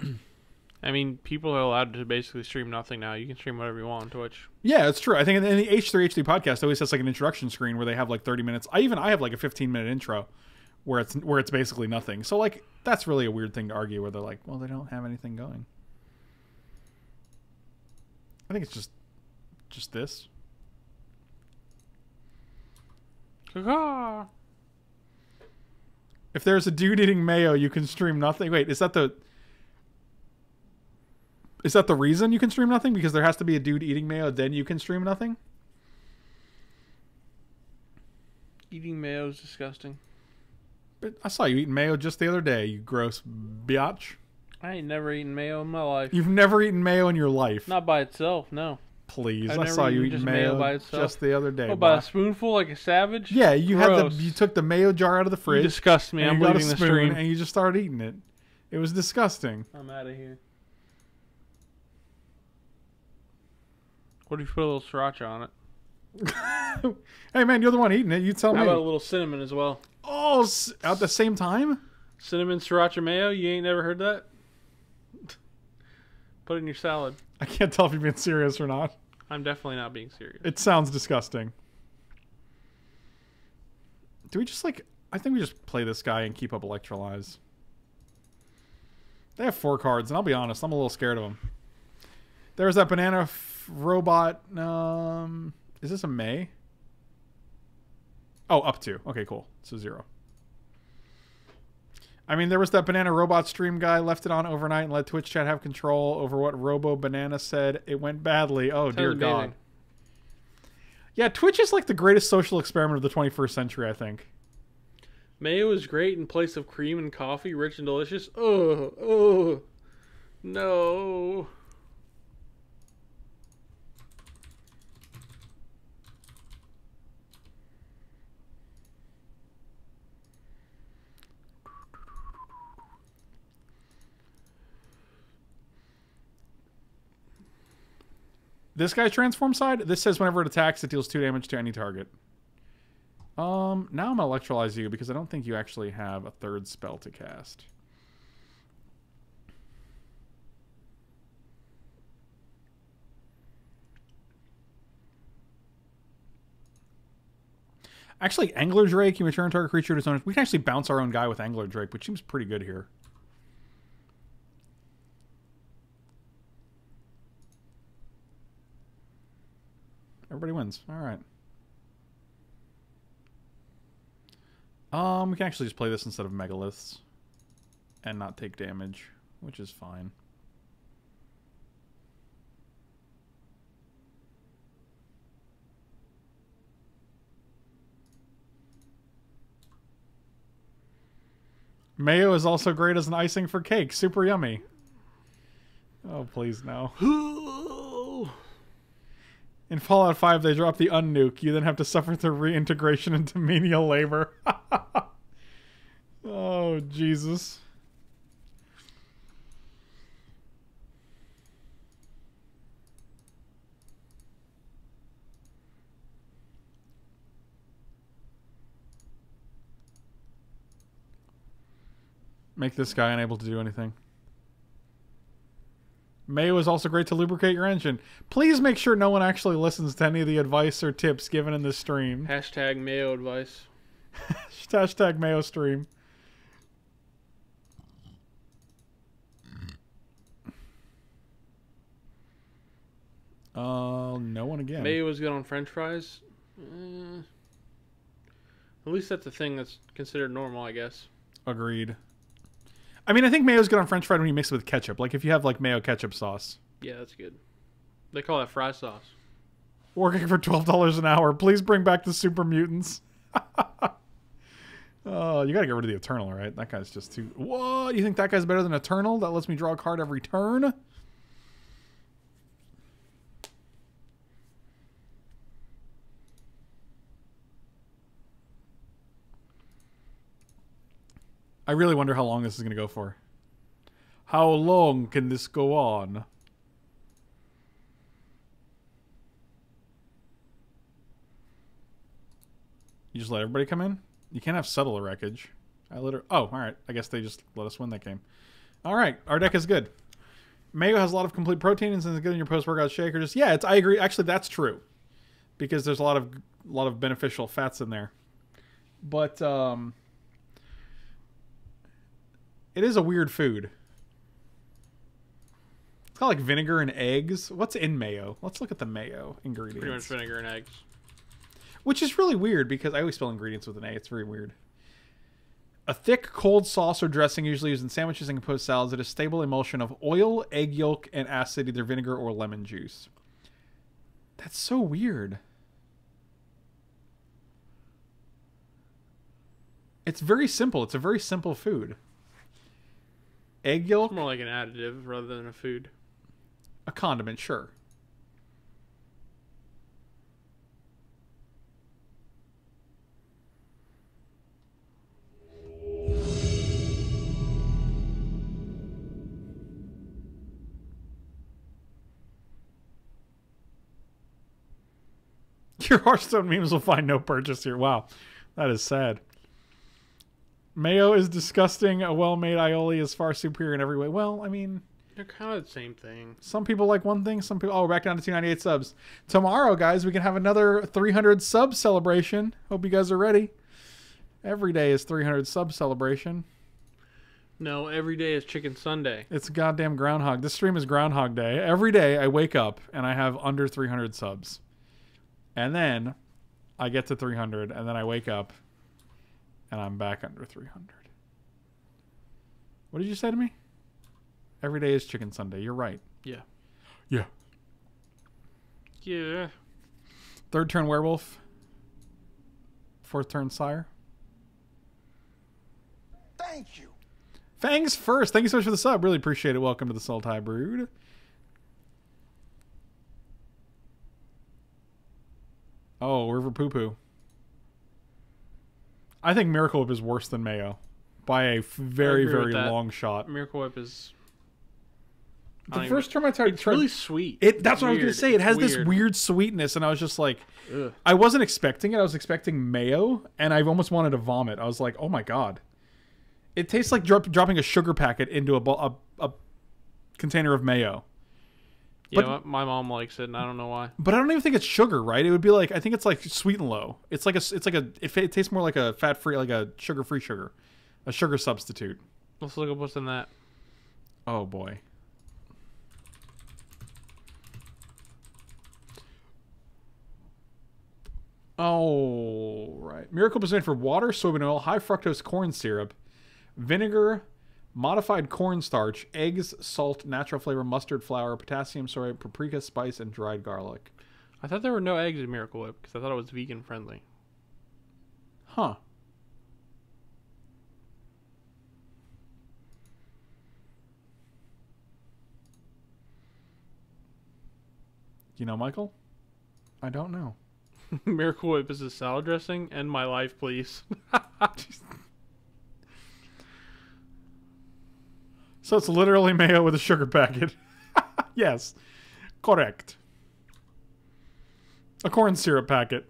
B: I mean, people are allowed to basically stream nothing now. You can stream whatever you want on Twitch.
A: Yeah, it's true. I think in the H3HD podcast always has like an introduction screen where they have like 30 minutes. I even I have like a 15 minute intro where it's where it's basically nothing. So like that's really a weird thing to argue where they're like, well, they don't have anything going. I think it's just just this. If there's a dude eating mayo, you can stream nothing. Wait, is that the Is that the reason you can stream nothing? Because there has to be a dude eating mayo, then you can stream nothing?
B: Eating mayo is disgusting.
A: But I saw you eating mayo just the other day, you gross biatch.
B: I ain't never eaten mayo in my life.
A: You've never eaten mayo in your life.
B: Not by itself, no.
A: Please.
B: I've
A: I saw you eating
B: mayo
A: mayo,
B: by itself.
A: just the other day.
B: Oh, by a spoonful like a savage?
A: Yeah, you had the you took the mayo jar out of the
B: You
A: fridge.
B: disgust me. I'm
A: you
B: leaving the stream.
A: and you just started eating it. It was disgusting.
B: I'm out of here. What if you put a little sriracha on it?
A: hey man, you're the one eating it. You tell
B: How
A: me.
B: about a little cinnamon as well?
A: oh, at the same time?
B: Cinnamon sriracha mayo? You ain't never heard that? Put it in your salad.
A: I can't tell if you're being serious or not.
B: I'm definitely not being serious.
A: It sounds disgusting. Do we just like? I think we just play this guy and keep up Electrolyze. They have four cards, and I'll be honest, I'm a little scared of them. There's that banana robot. Um, is this a May? Oh, up to. Okay, cool. So zero. I mean, there was that banana robot stream guy left it on overnight and let Twitch chat have control over what Robo Banana said. It went badly. Oh dear
B: Sounds
A: God.
B: amazing.
A: Yeah, Twitch is like the greatest social experiment of the 21st century, I think.
B: Mayo is great in place of cream and coffee, rich and delicious. Oh, oh, no.
A: This guy's transform side, this says whenever it attacks, it deals two damage to any target. Um, now I'm gonna electrolyze you because I don't think you actually have a third spell to cast. Actually, Angler Drake, you return target creature to owner. We can actually bounce our own guy with Angler Drake, which seems pretty good here. Everybody wins. All right. Um, we can actually just play this instead of megaliths and not take damage, which is fine. Mayo is also great as an icing for cake. Super yummy. Oh, please no. In Fallout 5, they drop the unnuke. You then have to suffer through reintegration into menial labor. oh, Jesus. Make this guy unable to do anything. Mayo is also great to lubricate your engine. Please make sure no one actually listens to any of the advice or tips given in this stream.
B: Hashtag mayo advice.
A: Hashtag Mayo stream. Uh, no one again.
B: Mayo is good on French fries. Eh, at least that's a thing that's considered normal, I guess.
A: Agreed. I mean, I think mayo's good on French fry when you mix it with ketchup. Like if you have like mayo ketchup sauce.
B: Yeah, that's good. They call that fry sauce.
A: Working for twelve dollars an hour. Please bring back the super mutants. Oh, you gotta get rid of the Eternal, right? That guy's just too. What? You think that guy's better than Eternal? That lets me draw a card every turn. I really wonder how long this is gonna go for. How long can this go on? You just let everybody come in? You can't have subtle wreckage. I literally. Oh, all right. I guess they just let us win that game. All right, our deck is good. Mayo has a lot of complete proteins and is good in your post-workout shake. Or just yeah, it's. I agree. Actually, that's true because there's a lot of a lot of beneficial fats in there. But um, it is a weird food. It's got like vinegar and eggs. What's in mayo? Let's look at the mayo ingredients.
B: Pretty much vinegar and eggs.
A: Which is really weird because I always spell ingredients with an A. It's very weird. A thick, cold sauce or dressing usually used in sandwiches and composed salads. It is a stable emulsion of oil, egg yolk, and acid, either vinegar or lemon juice. That's so weird. It's very simple. It's a very simple food. Egg yolk,
B: It's more like an additive rather than a food.
A: a condiment, sure. Your Hearthstone memes will find no purchase here. Wow, that is sad. Mayo is disgusting. A well-made aioli is far superior in every way. Well, I mean,
B: They're kind of the same thing.
A: some people like one thing. Some people. Oh, we're back down to 298 subs. Tomorrow, guys, we can have another 300 sub celebration. Hope you guys are ready. Every day is 300 sub celebration.
B: No, every day is Chicken Sunday.
A: It's goddamn Groundhog. This stream is Groundhog Day. Every day I wake up and I have under 300 subs. And then I get to 300 and then I wake up and I'm back under 300. What did you say to me? Every day is Chicken Sunday. You're right.
B: Yeah.
A: Yeah.
B: Yeah.
A: Third turn Werewolf. Fourth turn Sire.
C: Thank you.
A: Fangs first. Thank you so much for the sub. Really appreciate it. Welcome to the Soul Tie Brood. Oh, River Poo Poo. I think Miracle Whip is worse than Mayo by a very, very long shot.
B: Miracle Whip is.
A: The
B: don't
A: first time I tried,
B: It's
A: tried
B: really sweet.
A: it, that's what I was gonna say. It
B: It's
A: has this weird sweetness, and I was just like,
B: Ugh.
A: I wasn't expecting it. I was expecting mayo, and I almost wanted to vomit. I was like, oh my god. It tastes like drop, dropping a sugar packet into a, bo- a, a container of mayo.
B: Yeah,
A: but-
B: my, mom likes it, and I don't know why.
A: But I don't even think it's sugar, right? It would be like I think it's like sweet and low. It's like a it's like a it, it tastes more like a fat free like a sugar free sugar, a sugar substitute.
B: Let's look up what's in that.
A: Oh boy. Oh right. Miracle is made for water, soybean oil, high fructose corn syrup, vinegar, modified cornstarch, eggs, salt, natural flavor, mustard flour, potassium soy, paprika, spice, and dried garlic.
B: I thought there were no eggs in Miracle Whip because I thought it was vegan friendly.
A: Huh. You know, Michael? I don't know.
B: Miracle Whip is a salad dressing. End my life, please.
A: So it's literally mayo with a sugar packet. yes, correct. A corn syrup packet.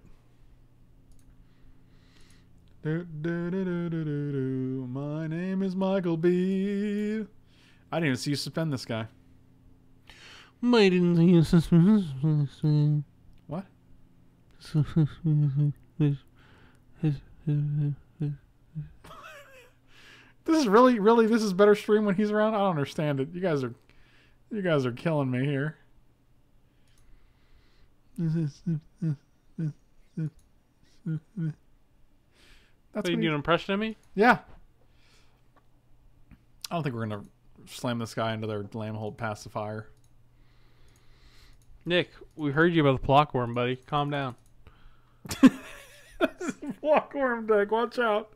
A: Do, do, do, do, do, do, do. My name is Michael B. I didn't even see you suspend this guy.
B: My
A: What? This is really, really, this is better stream when he's around. I don't understand it. You guys are, you guys are killing me here. That's
B: Are you
A: what he-
B: doing an impression of me?
A: yeah. I don't think we're gonna slam this guy into their Lambholt Pacifist.
B: Nick, we heard you about the blockworm, buddy. Calm down.
A: Blockworm deck, watch out!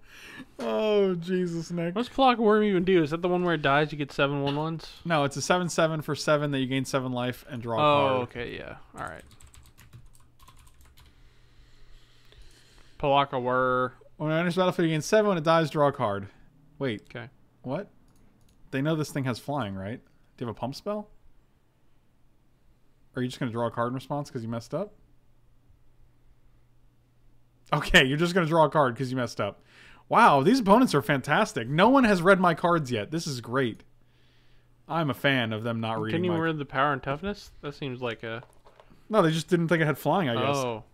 A: Oh Jesus, Nick.
B: What's blockworm even do? Is that the one where it dies? You get seven one ones.
A: No, it's a seven-seven for seven that you gain seven life and draw a
B: Oh,
A: card.
B: okay, yeah. All right. Pelakka Wurm
A: When it enters battlefield, you gain seven. When it dies, draw a card. Wait,
B: okay.
A: what? They know this thing has flying, right? Do you have a pump spell? Or are you just going to draw a card in response because you messed up? Okay, you're just going to draw a card because you messed up. Wow, these opponents are fantastic. No one has read my cards yet. This is great. I'm a fan of them not reading
B: Can you
A: my
B: read the power and toughness? That seems like a.
A: No, they just didn't think I had flying, I guess.
B: Oh,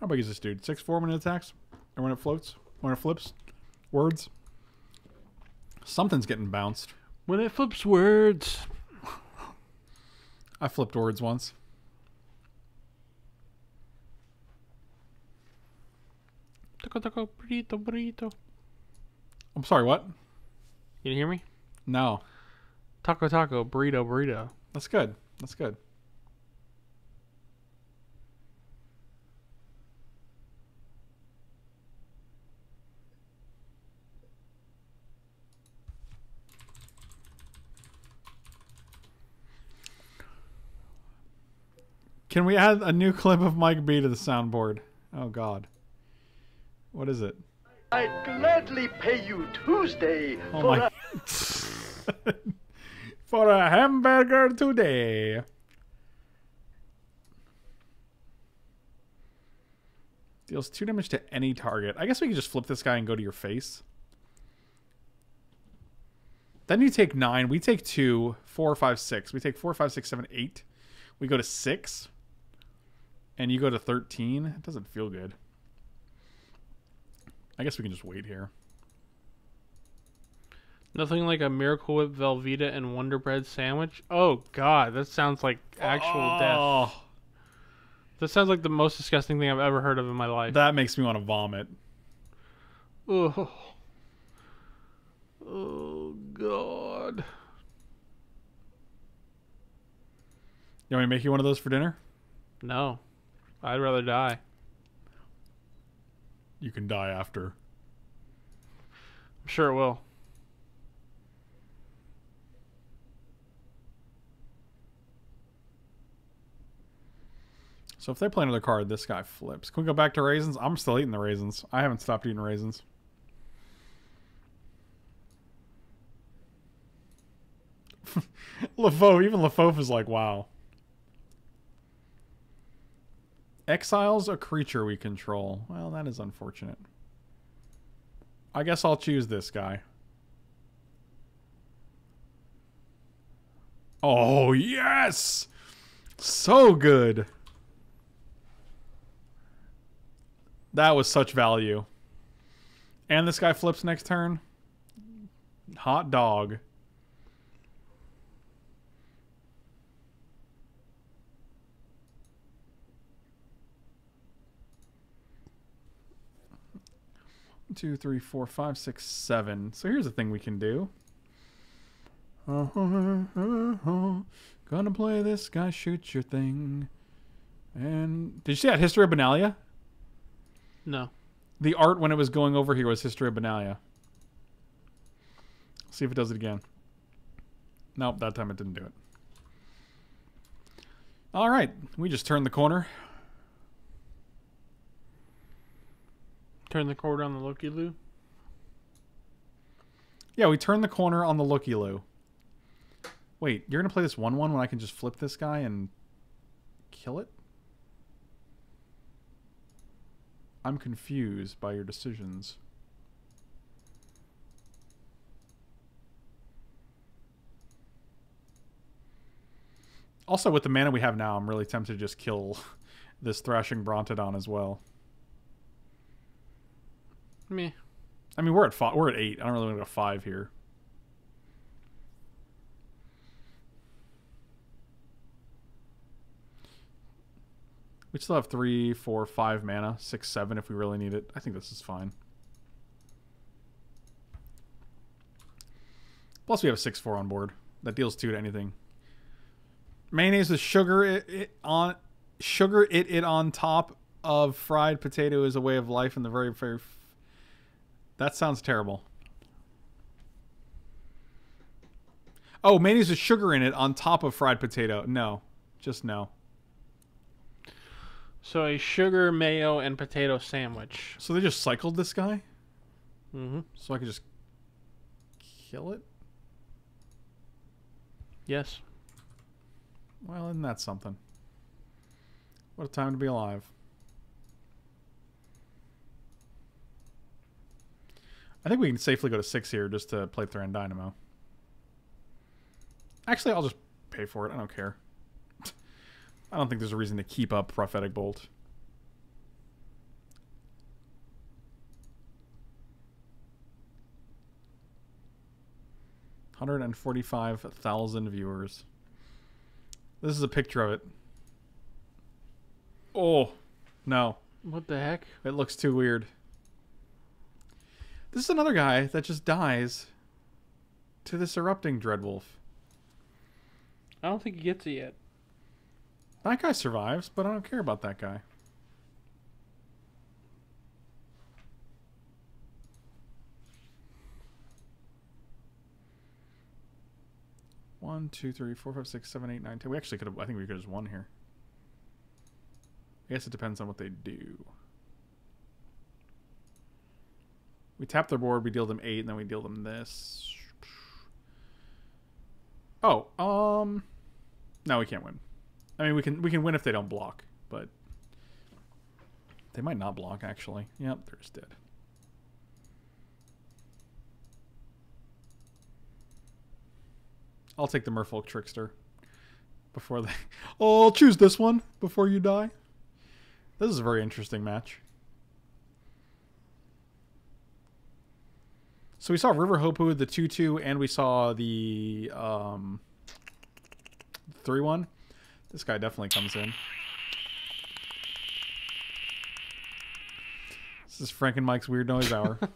A: How big is this dude? Six four when it attacks? Or when it floats? When it flips? Words. Something's getting bounced.
B: When it flips words.
A: I flipped words once.
B: Taco taco burrito burrito.
A: I'm sorry, what?
B: You didn't hear me?
A: No.
B: Taco taco burrito burrito.
A: That's good. That's good. Can we add a new clip of Mike B to the soundboard? Oh God. What is it?
C: I'd gladly pay you Tuesday
A: Oh
C: for
A: my.
C: a
A: For a hamburger today. Deals two damage to any target. I guess we could just flip this guy and go to your face. Then you take nine. We take two, four, five, six. We take four, five, six, seven, eight. We go to six. And you go to 13. It doesn't feel good. I guess we can just wait here.
B: Nothing like a Miracle Whip Velveeta and Wonder Bread sandwich. Oh God, that sounds like actual oh. death.
A: Oh,
B: That sounds like the most disgusting thing I've ever heard of in my life.
A: That makes me want to vomit.
B: Oh. Oh God.
A: You want me to make you one of those for dinner?
B: No. I'd rather die.
A: You can die after.
B: I'm sure it will.
A: So if they play another card, this guy flips. Can we go back to raisins? I'm still eating the raisins. I haven't stopped eating raisins. LaFoe, even LaFoe is like, wow. Exiles a creature we control. Well, that is unfortunate. I guess I'll choose this guy. Oh, yes! So good. That was such value. And this guy flips next turn. Hot dog. Two, three, four, five, six, seven. So here's the thing we can do. Gonna play this guy, shoot your thing. And did you see that history of Benalia?
B: No.
A: The art when it was going over here was History of Benalia. See if it does it again. Nope, that time it didn't do it. All right, we just turned the corner.
B: Turn the corner on the looky loo.
A: Yeah, we turn the corner on the looky loo. Wait, you're gonna play this one one when I can just flip this guy and kill it? I'm confused by your decisions. Also, with the mana we have now, I'm really tempted to just kill this Thrashing Brontodon as well.
B: Me.
A: I mean, we're at five. We're at eight. I don't really want to go five here. We still have three, four, five mana, six, seven if we really need it. I think this is fine. Plus, we have a six, four on board that deals two to anything. Mayonnaise with sugar it, it on sugar it it on top of fried potato is a way of life in the very very. That sounds terrible. Oh, mayonnaise with sugar in it on top of fried potato. No, just no.
B: So a sugar, mayo, and potato sandwich.
A: So they just cycled this guy,
B: Mm-hmm.
A: so I could just kill it.
B: Yes.
A: Well, isn't that something? What a time to be alive. I think we can safely go to six here just to play Thran Dynamo. Actually, I'll just pay for it. I don't care. I don't think there's a reason to keep up Prophetic Bolt. 145,000 viewers. This is a picture of it. Oh, no.
B: What the heck?
A: It looks too weird. This is another guy that just dies to this erupting Dreadwolf.
B: I don't think he gets it yet.
A: That guy survives, but I don't care about that guy. One, two, three, four, five, six, seven, eight, nine, ten. We actually could have. I think we could have just won here. I guess it depends on what they do. We tap their board, we deal them eight, and then we deal them this. Oh, um, no, we can't win. I mean, we can we can win if they don't block, but they might not block actually. Yep, they're just dead. I'll take the Merfolk Trickster before they. Oh, I'll choose this one before you die. This is a very interesting match. So we saw River Hopu, the 2 2, and we saw the um, 3 1. This guy definitely comes in. This is Frank and Mike's Weird Noise Hour.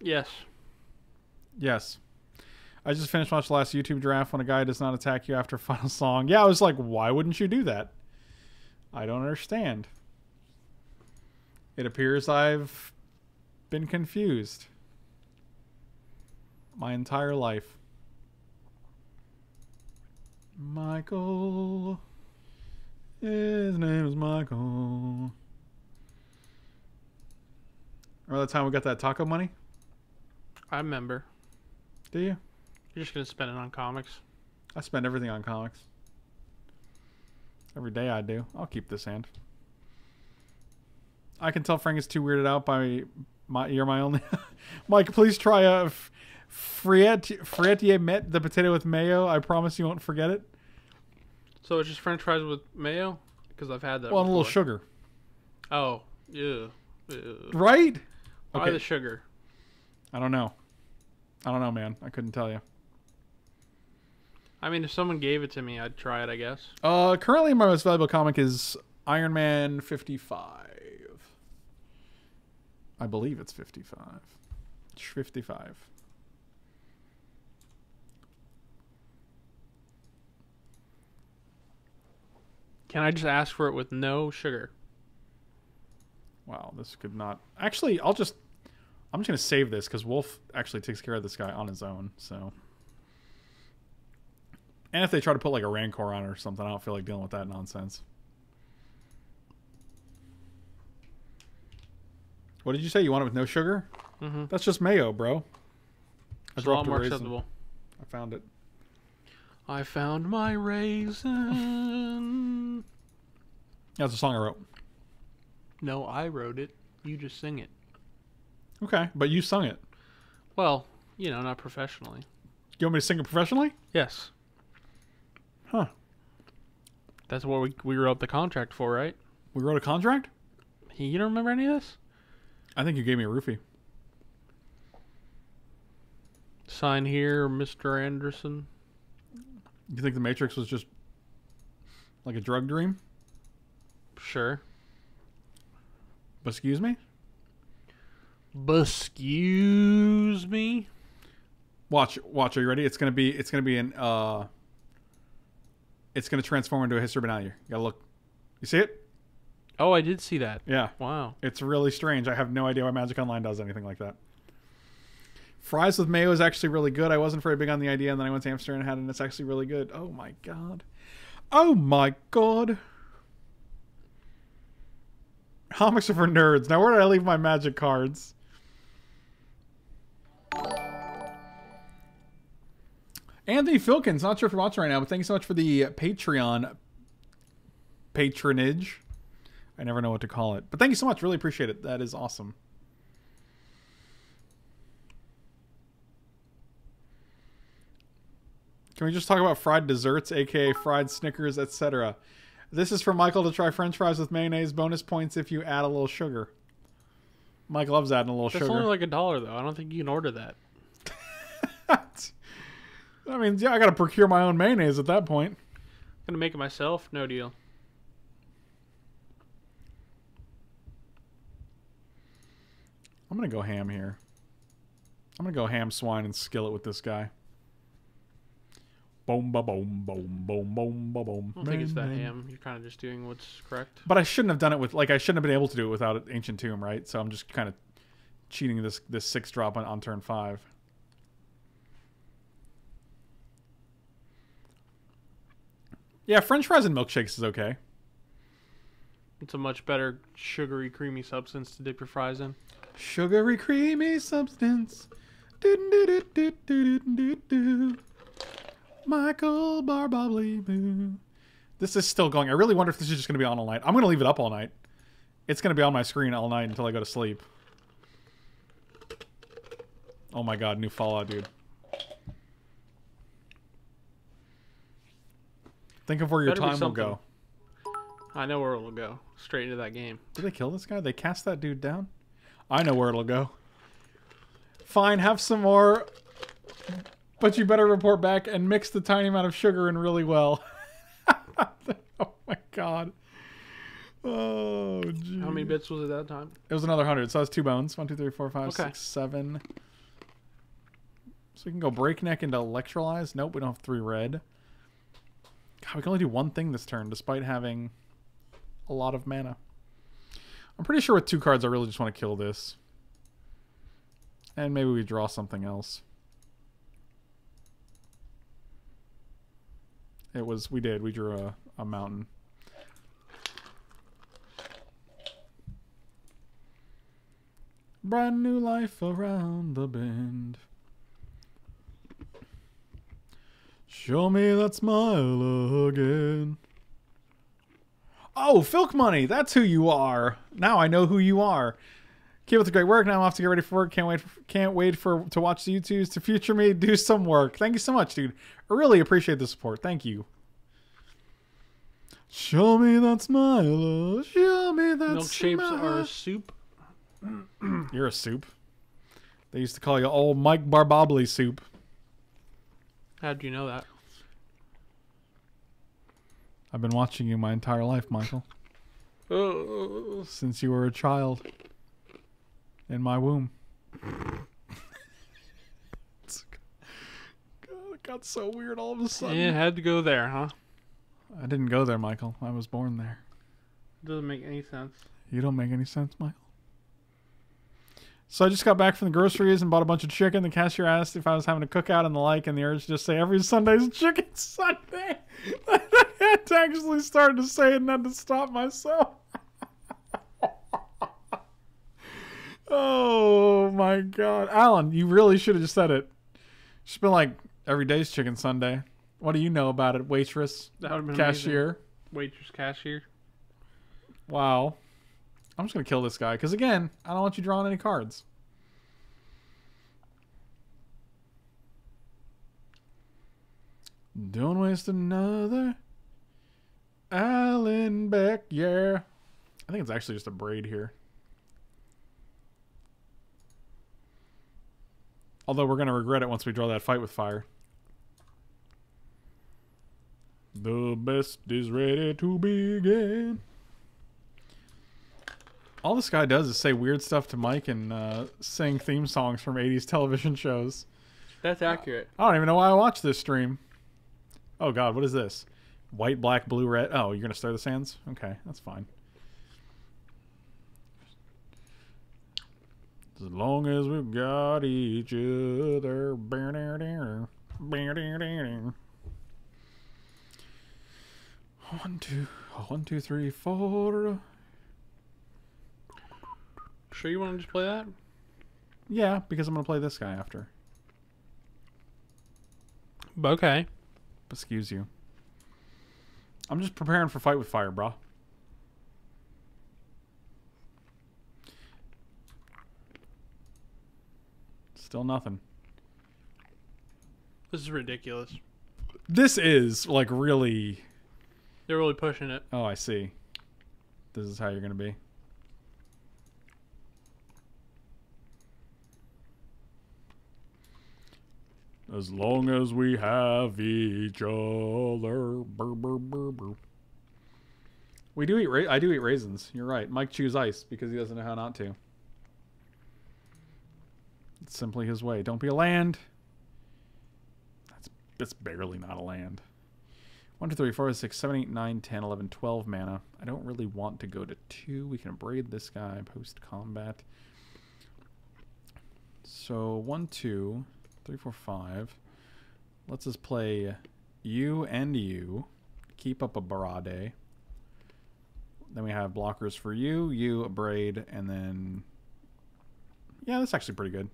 B: Yes.
A: yes. I just finished watching the last YouTube draft when a guy does not attack you after final song. Yeah, I was like, why wouldn't you do that? I don't understand. It appears I've been confused my entire life. Michael. His name is Michael. Remember the time we got that taco money?
B: I remember.
A: Do you?
B: You're just gonna spend it on comics.
A: I spend everything on comics. Every day I do. I'll keep this hand. I can tell Frank is too weirded out by my. You're my only. Mike, please try a friet frietier met the potato with mayo. I promise you won't forget it.
B: So it's just French fries with mayo, because I've had that.
A: Well, and a little sugar,
B: Oh, yeah.
A: right?
B: Why
A: Okay.
B: the sugar?
A: I don't know. I don't know, man. I couldn't tell you.
B: I mean, if someone gave it to me, I'd try it. I guess.
A: Uh, currently my most valuable comic is Iron Man 55. I believe it's 55. It's 55.
B: Can I just ask for it with no sugar?
A: Wow, this could not. Actually, I'll just. I'm just gonna save this because Wolf actually takes care of this guy on his own. So. And if they try to put like a Rancor on or something, I don't feel like dealing with that nonsense. What did you say? You want it with no sugar?
B: Mm-hmm.
A: That's just mayo, bro. I
B: It's a lot more
A: raisin.
B: acceptable.
A: I found it.
B: I found my raisin.
A: That's a song I wrote.
B: no, I wrote it. You just sing it.
A: Okay, but you sung it.
B: Well, you know, not professionally.
A: You want me to sing it professionally?
B: Yes,
A: Huh.
B: that's what we we wrote the contract for, right?
A: We wrote a contract?
B: You don't remember any of this?
A: I think you gave me a roofie.
B: Sign here, Mr. Anderson.
A: You think the Matrix was just like a drug dream?
B: Sure.
A: But excuse me?
B: Excuse me.
A: Watch, watch. Are you ready? It's gonna be. It's gonna be an. Uh, it's gonna transform into a history banana. You gotta look. You see it?
B: Oh, I did see that.
A: Yeah.
B: Wow.
A: It's really strange. I have no idea why Magic Online does anything like that. Fries with mayo is actually really good. I wasn't very big on the idea, and then I went to Amsterdam and had it, and it's actually really good. Oh my god. Oh my god. Comics are for nerds. Now, where did I leave my magic cards? Anthony Filkins, not sure if you're watching right now, but thank you so much for the Patreon patronage. I never know what to call it. But thank you so much. Really appreciate it. That is awesome. Can we just talk about fried desserts, aka fried Snickers, etc.? This is for Michael to try French fries with mayonnaise. Bonus points if you add a little sugar. Mike loves adding a little
B: That's
A: sugar.
B: only like a dollar though. I don't think you can order that.
A: I mean, yeah, I gotta procure my own mayonnaise at that point.
B: Gonna make it myself? No deal.
A: I'm gonna go ham here. I'm gonna go ham swine and skillet with this guy. Boom, ba, boom, boom, boom, boom, ba, boom.
B: I don't think it's that ham. You're kind of just doing what's correct.
A: But I shouldn't have done it with like I shouldn't have been able to do it without ancient tomb, right? So I'm just kind of cheating this this six drop on, on turn five. Yeah, French fries and milkshakes is okay.
B: It's a much better sugary, creamy substance to dip your fries in.
A: Sugary creamy substance. Michael Barbobbly Boo. This is still going. I really wonder if this is just going to be on all night. I'm going to leave it up all night. It's going to be on my screen all night until I go to sleep. Oh my god, new Fallout, dude. Think of where your
B: Better
A: time will go.
B: I know where it'll go. Straight into that game.
A: Did they kill this guy? They cast that dude down? I know where it'll go. Fine, have some more. But you better report back and mix the tiny amount of sugar in really well. oh my god. Oh, geez.
B: How many bits was it that time?
A: It was another hundred, so that's two bones. One, two, three, four, five,
B: Okay.
A: six, seven. So we can go breakneck into electrolyze. Nope, we don't have three red. God, we can only do one thing this turn, despite having a lot of mana. I'm pretty sure with two cards, I really just want to kill this. And maybe we draw something else. It was, we did, we drew a, a mountain. Brand new life around the bend. Show me that smile again. Oh, Filk Money, that's who you are. Now I know who you are. Keep up the great work. Now I'm off to get ready for work. Can't wait. Can't wait for to watch the YouTubes to future me do some work. Thank you so much, dude. I really appreciate the support. Thank you. Show me that smile. Oh, show me that
B: Milkshapes
A: smile.
B: are a soup.
A: You're a soup. They used to call you old Mike Barbobbly soup.
B: How'd you know that?
A: I've been watching you my entire life, Michael.
B: Oh,
A: Since you were a child. In my womb. God, it got so weird all of a sudden.
B: it had to go there, huh?
A: I didn't go there, Michael. I was born there.
B: Doesn't make any sense.
A: You don't make any sense, Michael. So I just got back from the groceries and bought a bunch of chicken. The cashier asked if I was having a cookout and the like, and the urge to just say every Sunday's Chicken Sunday. I had to actually start to say it and had to stop myself. oh my god, Alan, you really should have just said it. She's been like every day's Chicken Sunday. What do you know about it, waitress,
B: That would have been amazing.
A: cashier?
B: Waitress, cashier.
A: Wow. I'm just gonna kill this guy because again, I don't want you drawing any cards. Don't waste another Alan Beck, yeah. I think it's actually just Abrade here. Although we're gonna regret it once we draw that fight with fire. The best is ready to begin. All this guy does is say weird stuff to Mike and uh, sing theme songs from 80s television shows.
B: That's accurate.
A: I don't even know why I watch this stream. Oh god, what is this? White, black, blue, red. Oh, you're gonna stir the sands? Okay, that's fine. As long as we've got each other. One, two, one, two, three, four.
B: Sure you want to just play that?
A: Yeah, because I'm gonna play this guy after.
B: Okay.
A: Excuse you. I'm just preparing for fight with fire, bro. Still nothing.
B: This is ridiculous.
A: This is like really.
B: They're really pushing it.
A: Oh, I see. This is how you're gonna be. As long as we have each other. Brr, brr, brr. We do eat. Ra- I do eat raisins. You're right. Mike chews ice because he doesn't know how not to. It's simply his way. Don't be a land. That's that's barely not a land. 1, 2, 3, 4, 6, 7, 8, 9, 10, 11, 12 mana. I don't really want to go to 2. We can braid this guy post combat. So 1, 2, 3, 4, 5. Let's just play you and you. Keep up Abrade. Then we have blockers for you, you, Abrade, and then. Yeah, that's actually pretty good.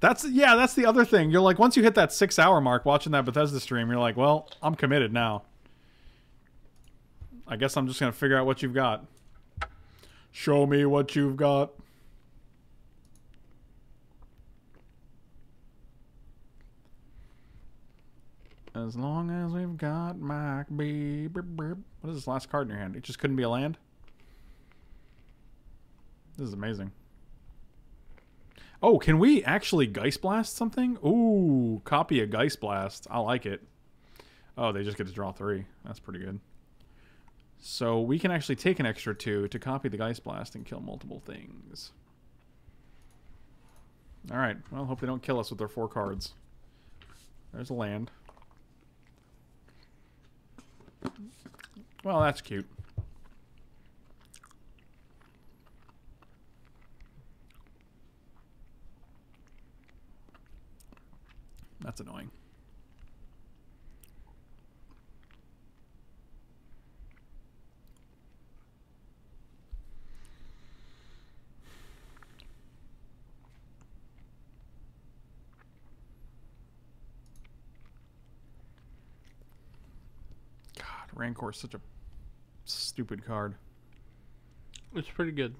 A: That's yeah, that's the other thing. You're like once you hit that six hour mark watching that Bethesda stream, you're like, well, I'm committed now. I guess I'm just gonna figure out what you've got. Show me what you've got. As long as we've got Mike B. What is this last card in your hand? It just couldn't be a land? This is amazing. Oh, can we actually Geistblast something? Ooh, copy a Geistblast. I like it. Oh, they just get to draw three. That's pretty good. So we can actually take an extra two to copy the Geistblast and kill multiple things. Alright, well, hope they don't kill us with their four cards. There's a land. Well, that's cute. That's annoying. God, Rancor is such a stupid card.
B: It's pretty good.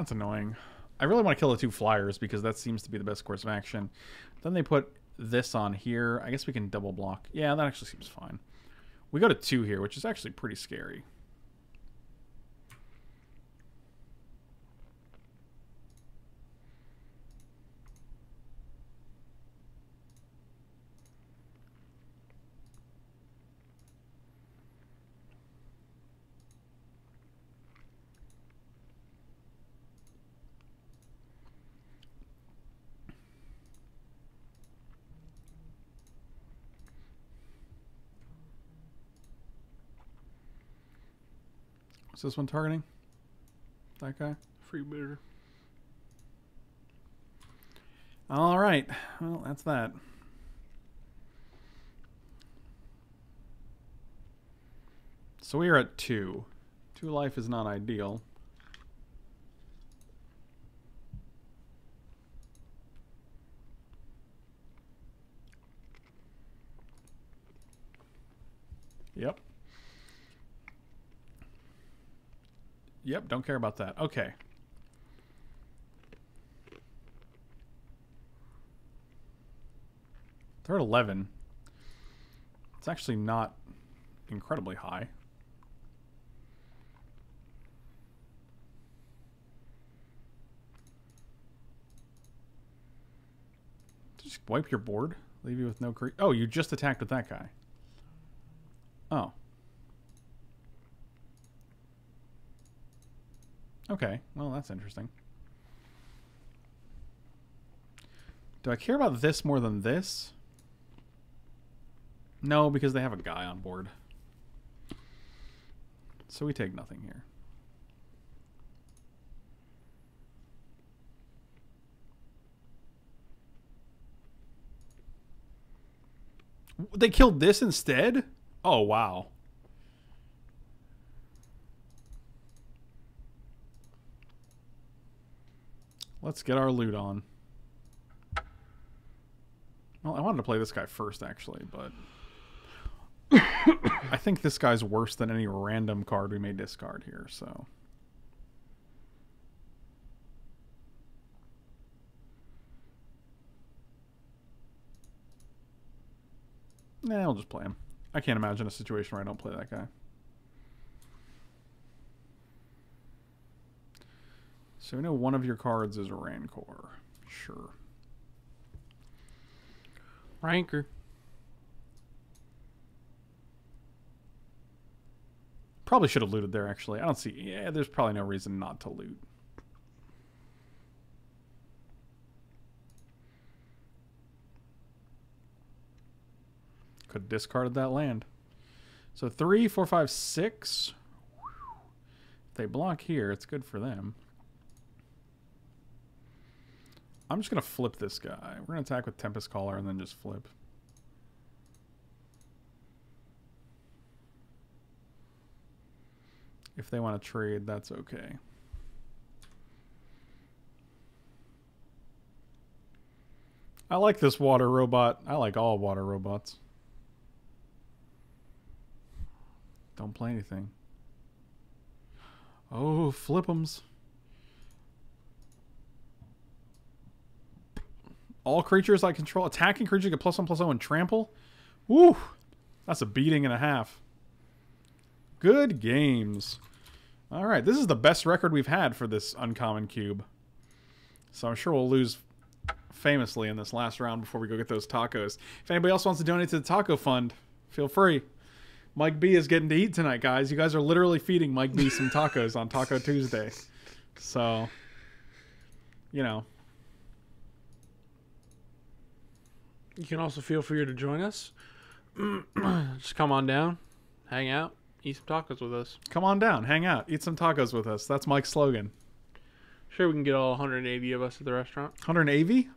A: That's annoying. I really want to kill the two flyers because that seems to be the best course of action. Then they put this on here. I guess we can double block. Yeah, that actually seems fine. We go to two here, which is actually pretty scary. What's this one targeting? That guy?
B: Free beer.
A: All right. Well, that's that. So we are at two. Two life is not ideal. Yep. Yep, don't care about that. Okay. At 11. It's actually not incredibly high. Just wipe your board? Leave you with no Oh, you just attacked with that guy. Oh. Okay, well, that's interesting. Do I care about this more than this? No, because they have a guy on board. So we take nothing here. They killed this instead? Oh, wow. Let's get our loot on. Well, I wanted to play this guy first, actually, but I think this guy's worse than any random card we may discard here, so. Nah, I'll just play him. I can't imagine a situation where I don't play that guy. So we know one of your cards is a Rancor. Sure.
B: Rancor.
A: Probably should have looted there, actually. I don't see... Yeah, there's probably no reason not to loot. Could have discarded that land. So three, four, five, six. If they block here, it's good for them. I'm just going to flip this guy. We're going to attack with Tempest Caller and then just flip. If they want to trade, that's okay. I like this water robot. I like all water robots. Don't play anything. Oh, flip'ems. All creatures I control. Attacking creatures get plus one plus one and trample. Woo! That's a beating and a half. Good games. All right, this is the best record we've had for this uncommon cube. So I'm sure we'll lose famously in this last round before we go get those tacos. If anybody else wants to donate to the taco fund, feel free. Mike B is getting to eat tonight, guys. You guys are literally feeding Mike B some tacos on Taco Tuesday. So, you know,
B: You can also feel free to join us. Just come on down, hang out, eat some tacos with us.
A: come on down, hang out, eat some tacos with us. That's Mike's slogan.
B: Sure, we can get all 180 of us at the restaurant.
A: 180?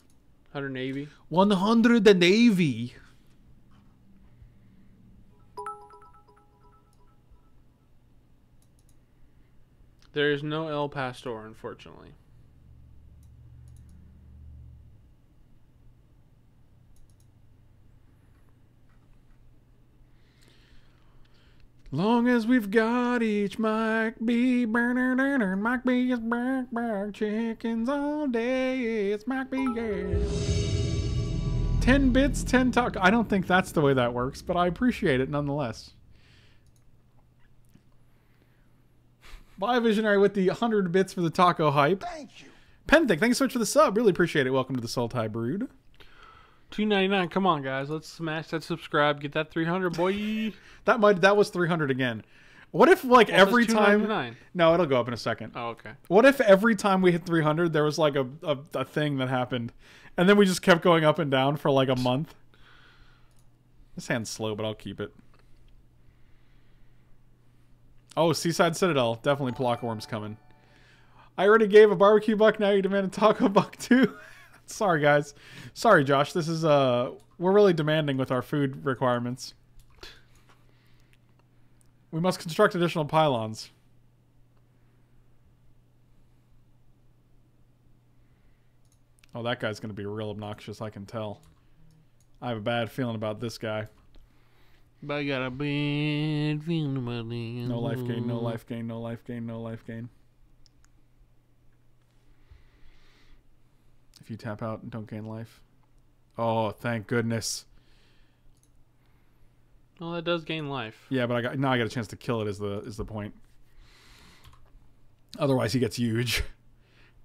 B: 180.
A: 180.
B: There is no El Pastor, unfortunately.
A: Long as we've got each Mike B. Burner, burner, Mike B is back, back. Chickens all day. It's Mike B. Yeah. 10 bits, 10 talk. I don't think that's the way that works, but I appreciate it nonetheless. Bye, Visionary, with the 100 bits for the taco hype.
C: Thank you.
A: Penthic, thank you so much for the sub. Really appreciate it. Welcome to the Soul Tie Brood.
B: 299. Come on, guys. Let's smash that subscribe. Get that 300, boy.
A: That might that was 300 again. What if like
B: Well,
A: every time? No, it'll go up in a second.
B: Oh, okay.
A: What if every time we hit 300, there was like a, a, a thing that happened, and then we just kept going up and down for like a month? This hand's slow, but I'll keep it. Oh, Seaside Citadel. Definitely Pelakka Wurm's coming. I already gave a barbecue buck, now you demand a taco buck too. Sorry, guys. Sorry, Josh. This is, uh, we're really demanding with our food requirements. We must construct additional pylons. Oh, that guy's going to be real obnoxious, I can tell. I have a bad feeling about this guy.
B: But I got a bad feeling about it.
A: No life gain, no life gain, no life gain, no life gain. If you tap out and don't gain life. Oh, thank goodness.
B: Well, that does gain life.
A: Yeah, but I got now I got a chance to kill it is the is the point. Otherwise he gets huge.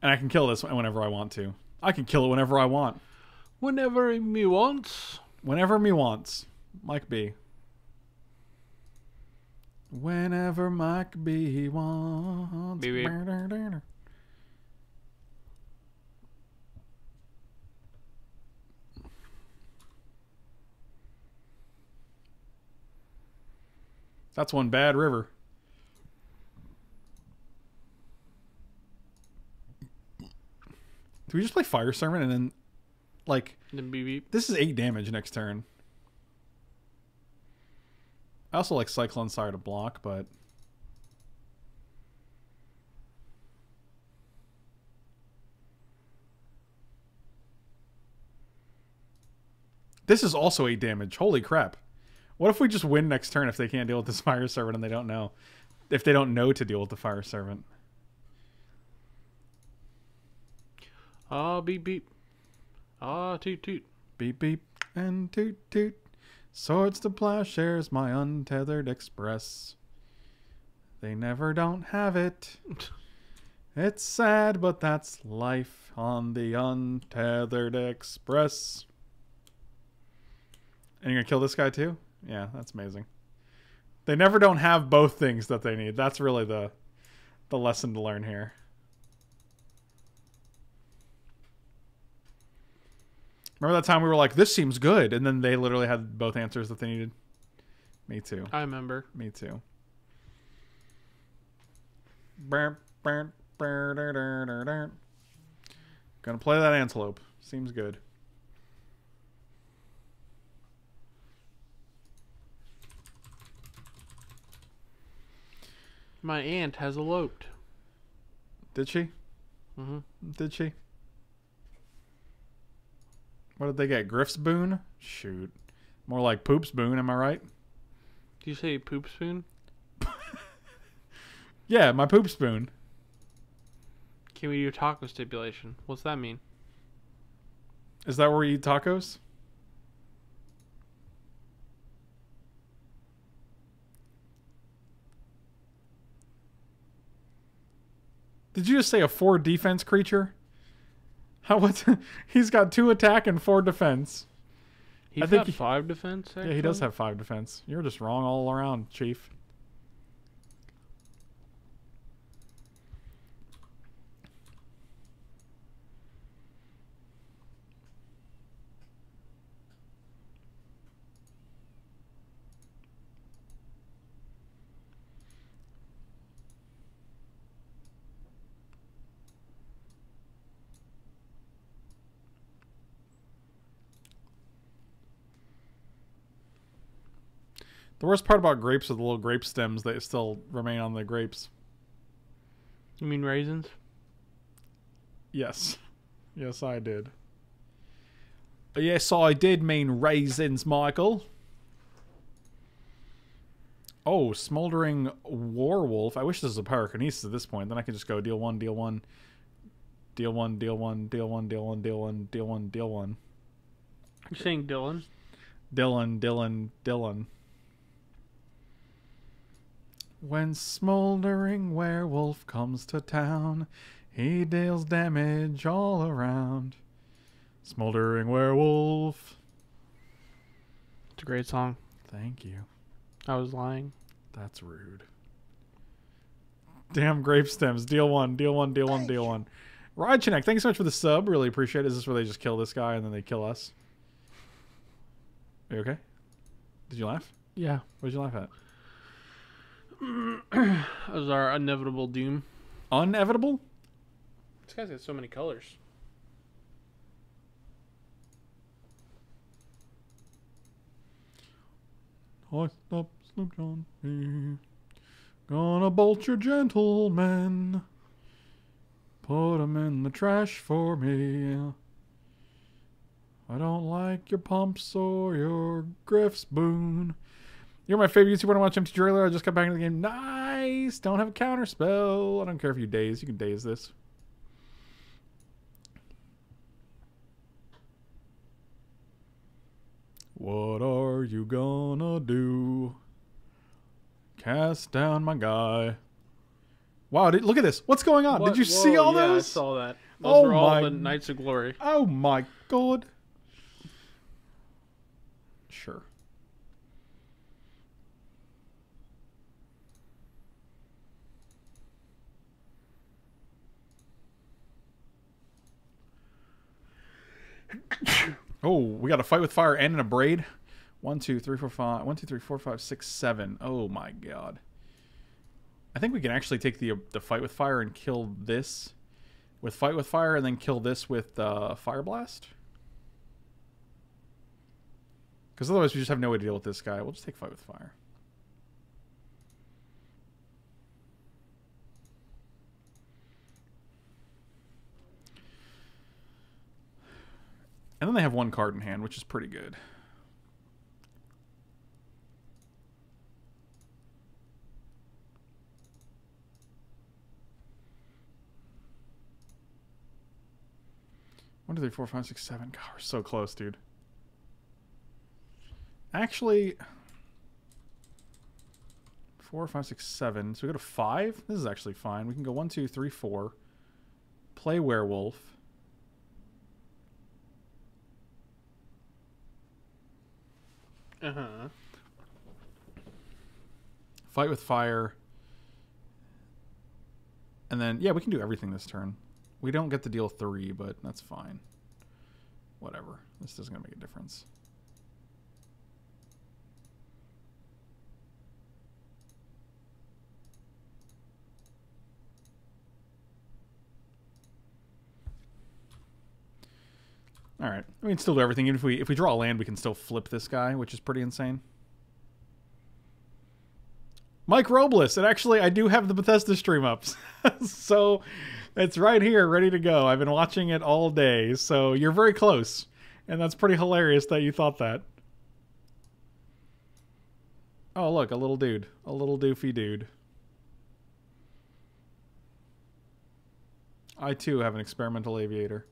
A: And I can kill this whenever I want to. I can kill it whenever I want.
B: Whenever me wants.
A: Whenever me wants. Mike B. Whenever Mike B wants.
B: Beep, beep.
A: That's one bad river. Do we just play Fire Servant and then, like,
B: then beep beep.
A: this is eight damage next turn? I also like Cyclone Sire to block, but. This is also eight damage. Holy crap. What if we just win next turn if they can't deal with this Fire Servant and they don't know? If they don't know to deal with the Fire Servant.
B: Ah, beep beep. Ah, toot toot.
A: Beep beep and toot toot. Swords to plowshares, my untethered express. They never don't have it. It's sad, but that's life on the untethered express. And you're gonna kill this guy too? Yeah, that's amazing. They never don't have both things that they need. That's really the the lesson to learn here. Remember that time we were like, "This seems good," and then they literally had both answers that they needed. Me too.
B: I remember.
A: Me too. Gonna play that antelope. Seems good.
B: My aunt has eloped.
A: Did she?
B: Mm-hmm.
A: Did she? What did they get? Gryff's boon? Shoot. More like Poop's boon, am I right?
B: Do you say poop spoon?
A: Yeah, my poop spoon.
B: Can we do taco stipulation? What's that mean?
A: Is that where you eat tacos? Did you just say a four defense creature? How what? He's got two attack and four defense.
B: He's
A: think
B: got
A: he-
B: five defense.
A: Yeah, he does have five defense. You're just wrong all around, Chief. The worst part about grapes are the little grape stems that still remain on the grapes.
B: You mean raisins?
A: Yes. Yes, I did. Uh, yes, I did mean raisins, Michael. Oh, Smoldering Werewolf. I wish this was a Pyrokinesis at this point. Then I could just go deal one, deal one, deal one, deal one, deal one, deal one, deal one, deal one, deal one.
B: You're saying Dylan?
A: Dylan, Dylan, Dylan. When smoldering werewolf comes to town, he deals damage all around. Smoldering werewolf.
B: It's a great song.
A: Thank you.
B: I was lying.
A: That's rude. Damn grape stems. Deal one, deal one, deal one, deal one. Rod Chinek, thank you so much for the sub. Really appreciate it. Is this where they just kill this guy and then they kill us? Are you okay? Did you laugh?
B: Yeah.
A: What did you laugh at?
B: That was our inevitable doom.
A: Unevitable?
B: This guy's got so many colors.
A: Oh, Hoist up, Sloop John Gonna bolt your gentlemen. Put 'em in the trash for me. I don't like your pumps or your Gryff's boon. You're my favorite YouTuber to watch empty trailer. I just got back into the game. Nice. Don't have a counter spell. I don't care if you daze. You can daze this. What are you gonna do? Cast down my guy. Wow, did, look at this. What's going on?
B: What?
A: Did you see all
B: yeah,
A: those?
B: I saw that. Those
A: Oh
B: were all
A: my-
B: the Knights of Glory.
A: Oh my god. Sure. Oh, we got a fight with fire and in Abrade. One, two, three, four, five. One, two, three, four, five, six, seven. Oh my god. I think we can actually take the the fight with fire and kill this with fight with fire, and then kill this with uh, fire blast. Because otherwise, we just have no way to deal with this guy. We'll just take fight with fire. And then they have one card in hand, which is pretty good. One, two, three, four, five, six, seven. God, we're so close, dude. Actually, four, five, six, seven. So we go to five. This is actually fine. We can go one, two, three, four. Play werewolf.
B: Uh huh.
A: Fight with fire. And then, yeah, we can do everything this turn. We don't get to deal three, but that's fine. Whatever. This to make a difference. All right. We can still do everything. Even if we if we draw a land, we can still flip this guy, which is pretty insane. Mike Robles. And actually, I do have the Bethesda stream ups. so it's right here, ready to go. I've been watching it all day. So you're very close. And that's pretty hilarious that you thought that. Oh, look, a little dude. A little doofy dude. I too have an experimental aviator.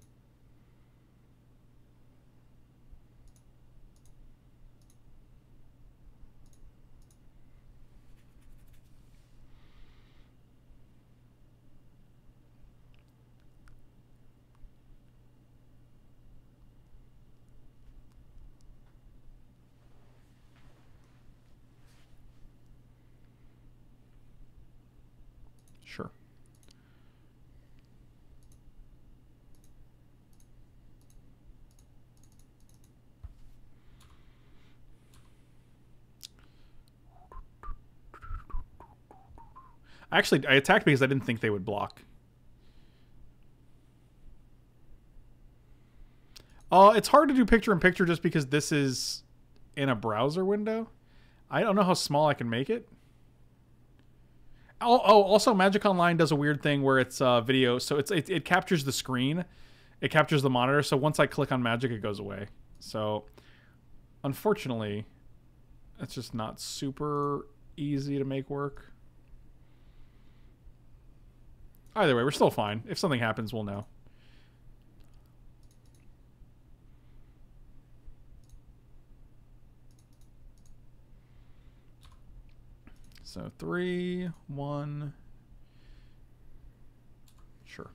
A: Sure. Actually, I attacked because I didn't think they would block. Uh, it's hard to do picture in picture just because this is in a browser window. I don't know how small I can make it. Oh, oh, also Magic Online does a weird thing where it's uh, video, so it's it, it captures the screen, it captures the monitor. So once I click on Magic, it goes away. So unfortunately, it's just not super easy to make work. Either way, we're still fine. If something happens, we'll know. So three, one. Sure.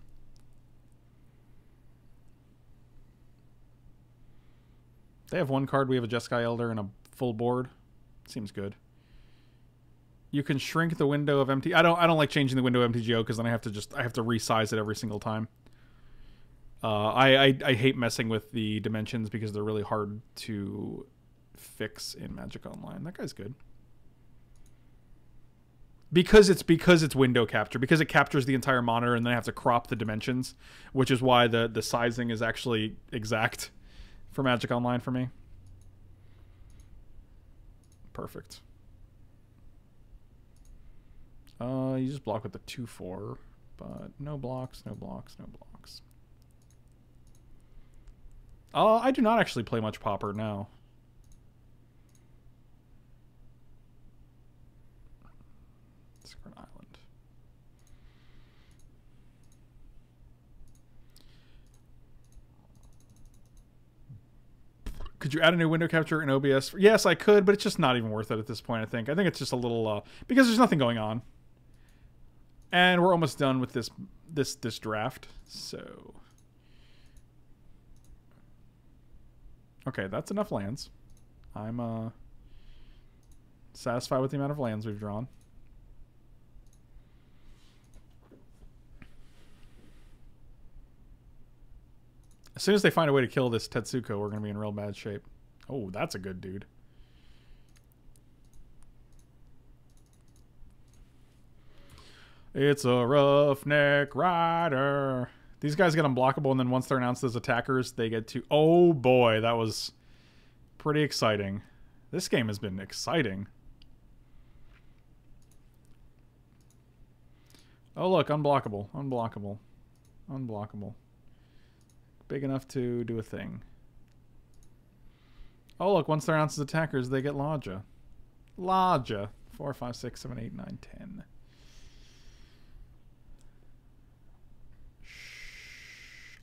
A: They have one card. We have a Jeskai Elder and a full board. Seems good. You can shrink the window of MT. I don't. I don't like changing the window of MTGO because then I have to just. I have to resize it every single time. Uh, I, I I hate messing with the dimensions because they're really hard to fix in Magic Online. That guy's good because it's because it's window capture because it captures the entire monitor and then I have to crop the dimensions, which is why the the sizing is actually exact for Magic Online for me. Perfect. Uh, you just block with the two four, but no blocks, no blocks, no blocks. Uh, I do not actually play much Pauper now. Island. Could you add a new window capture in OBS? Yes, I could, but it's just not even worth it at this point, I think. I think it's just a little uh because there's nothing going on. And we're almost done with this this this draft. So Okay, that's enough lands. I'm uh satisfied with the amount of lands we've drawn. As soon as they find a way to kill this Tetsuko, we're going to be in real bad shape. Oh, that's a good dude. It's a roughneck rider. These guys get unblockable, and then once they're announced as attackers, they get to... Oh, boy, that was pretty exciting. This game has been exciting. Oh, look, unblockable. Unblockable. Unblockable. Big enough to do a thing. Oh, look, once they're announced as attackers, they get larger. Larger. 4, 5, 6, 7, 8, 9, 10.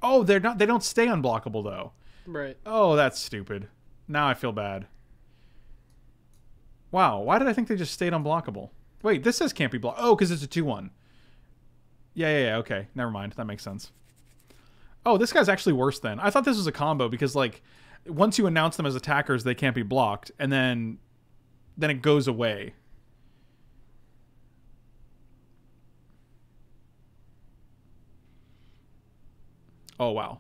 A: Oh, they're not. They don't stay unblockable though.
B: Right.
A: Oh, that's stupid. Now I feel bad. Wow, why did I think they just stayed unblockable? Wait, this says can't be blocked. Oh, because it's a 2 1. Yeah, yeah, yeah, okay. Never mind. That makes sense. Oh, this guy's actually worse then. I thought this was a combo because, like, once you announce them as attackers, they can't be blocked, and then then it goes away. Oh, wow.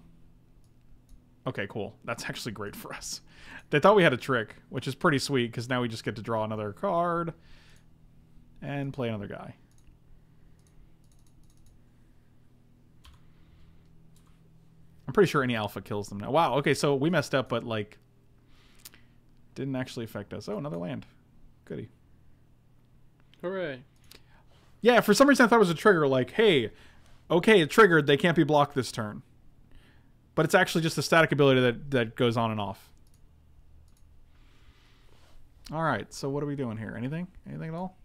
A: Okay, cool. That's actually great for us. They thought we had a trick, which is pretty sweet because now we just get to draw another card and play another guy. I'm pretty sure any alpha kills them now. Wow, okay, so we messed up, but like didn't actually affect us. Oh, another land. Goody.
B: Hooray.
A: Yeah, for some reason I thought it was a trigger, like, hey, okay, it triggered, they can't be blocked this turn. But it's actually just a static ability that, that goes on and off. Alright, so what are we doing here? Anything? Anything at all?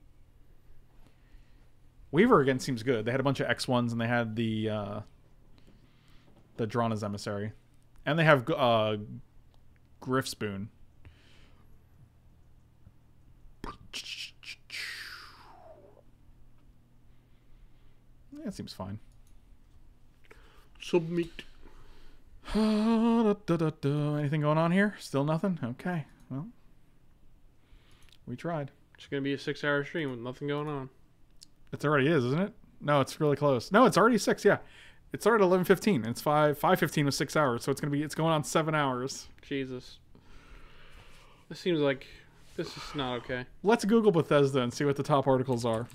A: Weaver again seems good. They had a bunch of X1s and they had the uh the Drana's emissary. And they have uh Gryff's Boon. That seems fine.
B: Submit.
A: Anything going on here? Still nothing? Okay. Well, we tried.
B: It's gonna be a six-hour stream with nothing going on.
A: It already is, isn't it? No, it's really close. No, it's already six. Yeah, it started at eleven fifteen. It's five five fifteen with six hours, so it's gonna be it's going on seven hours.
B: Jesus. This seems like this is not okay.
A: Let's Google Bethesda and see what the top articles are.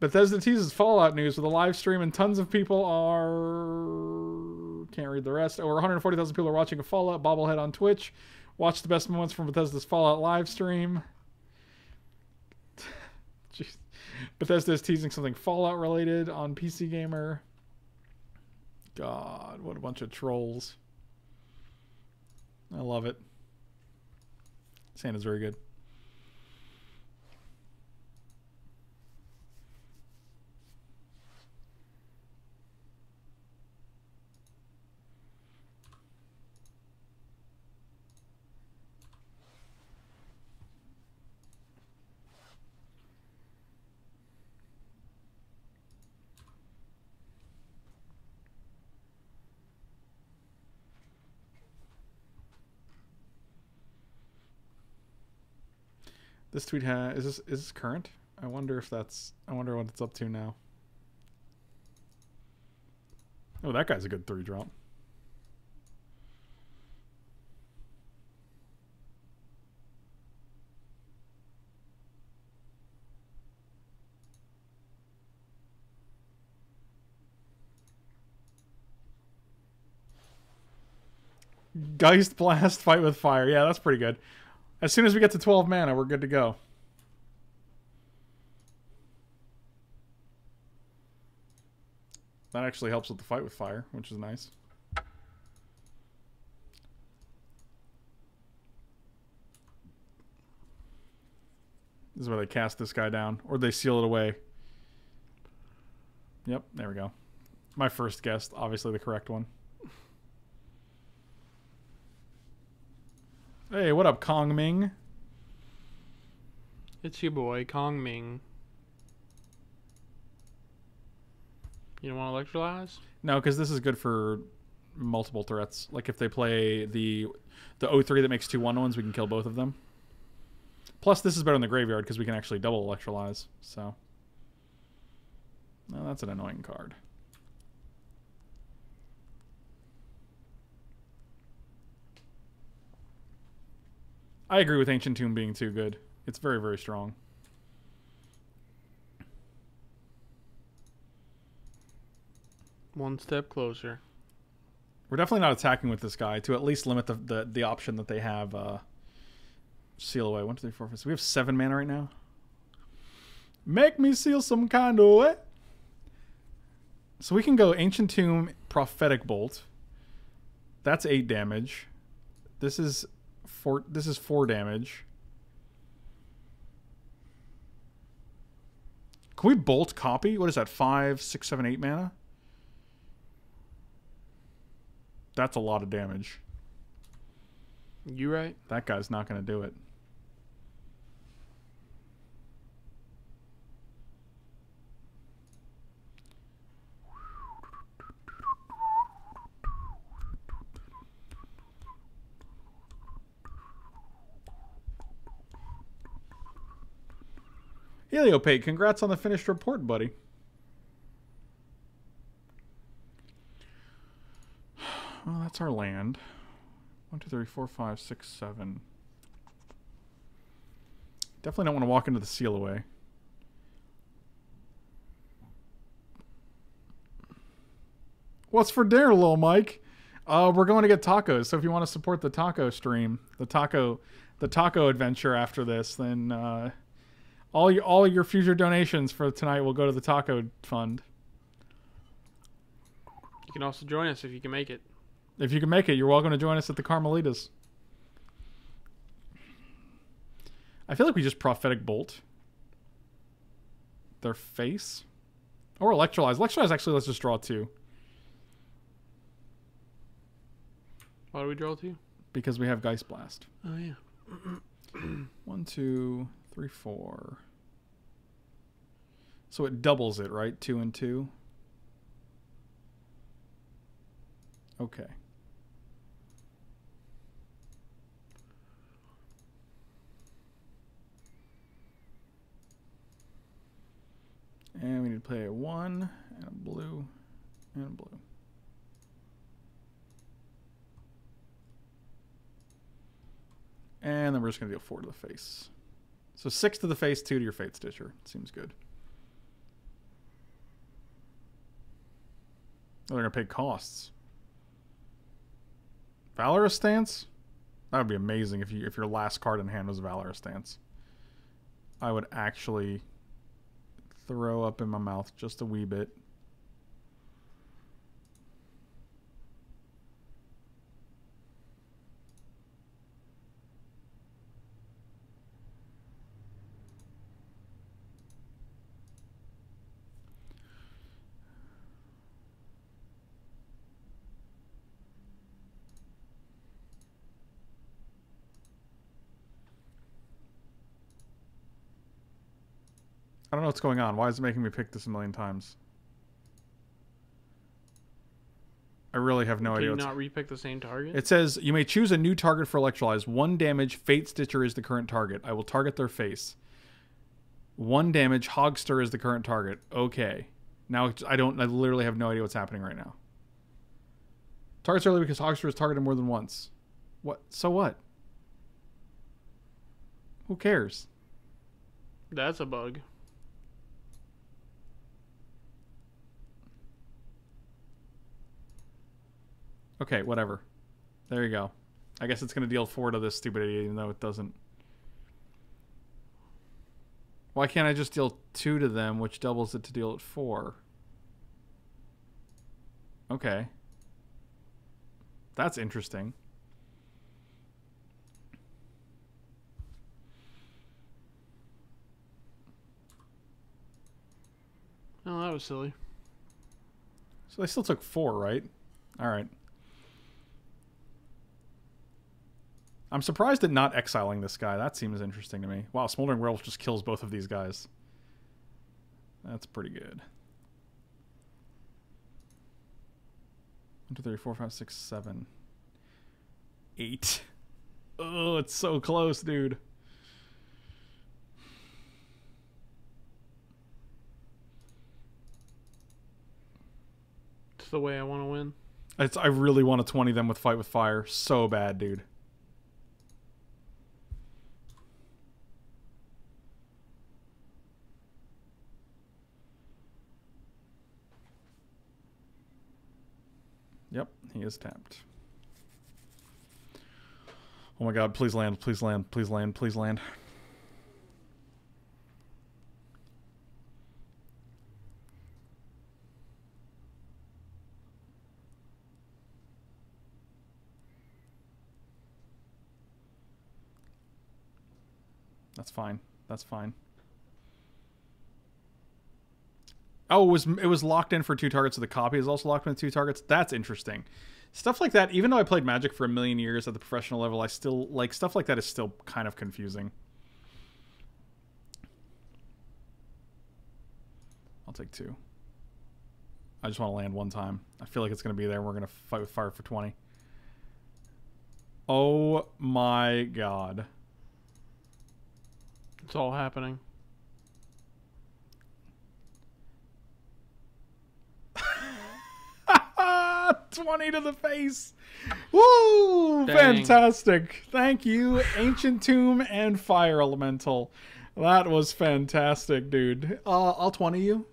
A: Bethesda teases Fallout news with a live stream, and tons of people are. Can't read the rest. Over 140,000 people are watching a Fallout bobblehead on Twitch. Watch the best moments from Bethesda's Fallout live stream. Bethesda is teasing something Fallout related on PC Gamer. God, what a bunch of trolls. I love it. Santa's very good. This tweet ha is this is this current? I wonder if that's I wonder what it's up to now. Oh, that guy's a good three drop. Geistblast, fight with fire. Yeah, that's pretty good. As soon as we get to 12 mana, we're good to go. That actually helps with the fight with fire, which is nice. This is where they cast this guy down, or they seal it away. Yep, there we go. My first guess, obviously the correct one. Hey, what up, Kong Ming?
B: It's your boy Kong Ming. You don't want to electrolyze?
A: No, because this is good for multiple threats. Like if they play the the 03 that makes two one ones, we can kill both of them. Plus, this is better in the graveyard because we can actually double electrolyze. So, no, that's an annoying card. I agree with Ancient Tomb being too good. It's very, very strong.
B: One step closer.
A: We're definitely not attacking with this guy to at least limit the the, the option that they have. Uh, seal away. One, two, three, four, five. So we have seven mana right now. Make me seal some kind of way. So we can go Ancient Tomb, Prophetic Bolt. That's eight damage. This is four. This is four damage. Can we bolt copy? What is that? Five, six, seven, eight mana? That's a lot of damage.
B: You right?
A: That guy's not going to do it. Heliopate, congrats on the finished report, buddy. Well, that's our land. One, two, three, four, five, six, seven. Definitely don't want to walk into the seal away. What's for dinner, little Mike? Uh, we're going to get tacos. So if you want to support the taco stream, the taco, the taco adventure after this, then uh, all your all your future donations for tonight will go to the taco fund.
B: You can also join us if you can make it.
A: If you can make it, you're welcome to join us at the Carmelitas. I feel like we just prophetic bolt their face or electrolyze. Electrolyze actually let's just draw two
B: Why do we draw two?
A: because we have Geistblast.
B: Oh yeah.
A: One, two, three, four. So it doubles it, right? Two and two. Okay. And we need to play a one and a blue and a blue. And then we're just going to deal four to the face. So six to the face, two to your Fatestitcher. Seems good. Oh, they're going to pay costs. Valorous Stance? That would be amazing if you if your last card in hand was Valorous Stance. I would actually throw up in my mouth just a wee bit. Know what's going on. Why is it making me pick this a million times? I really have no
B: Can
A: idea.
B: you not repick the same target?
A: It says you may choose a new target for electrolyze. One damage, Fatestitcher is the current target. I will target their face. One damage, Hogster is the current target. Okay. Now I don't. I literally have no idea what's happening right now. Targets early because Hogster is targeted more than once. What? So what? Who cares?
B: That's a bug.
A: Okay, whatever. There you go. I guess it's going to deal four to this stupid idiot, even though it doesn't. Why can't I just deal two to them, which doubles it to deal it four? Okay. That's interesting.
B: Oh, that was silly.
A: So they still took four, right? All right. I'm surprised at not exiling this guy. That seems interesting to me. Wow, Smoldering Werewolf just kills both of these guys. That's pretty good. One, two, three, four, five, six, seven, eight. Oh, it's so close, dude.
B: It's the way I want to win.
A: It's, I really want to 20 them with Fight with Fire so bad, dude. Yep, he is tapped. Oh my god, please land, please land, please land, please land. That's fine. That's fine. Oh, it was it was locked in for two targets. So the copy is also locked in two targets. That's interesting. stuff like that. Even though I played Magic for a million years at the professional level, I still like stuff like that is still kind of confusing. I'll take two. I just want to land one time. I feel like it's going to be there. We're going to fight with fire for 20. Oh my god.
B: It's all happening.
A: Twenty to the face. Woo!
B: Dang.
A: Fantastic. Thank you, Ancient Tomb and Fire Elemental. That was fantastic, dude. Uh, I'll 20 you.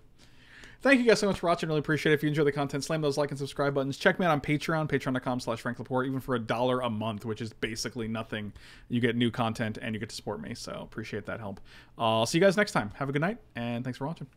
A: Thank you guys so much for watching. Really appreciate it. If you enjoy the content, slam those like and subscribe buttons. Check me out on Patreon, patreon.com slash Frank Lepore, even for a dollar a month, which is basically nothing. You get new content and you get to support me. So appreciate that help. Uh, I'll see you guys next time. Have a good night, and thanks for watching.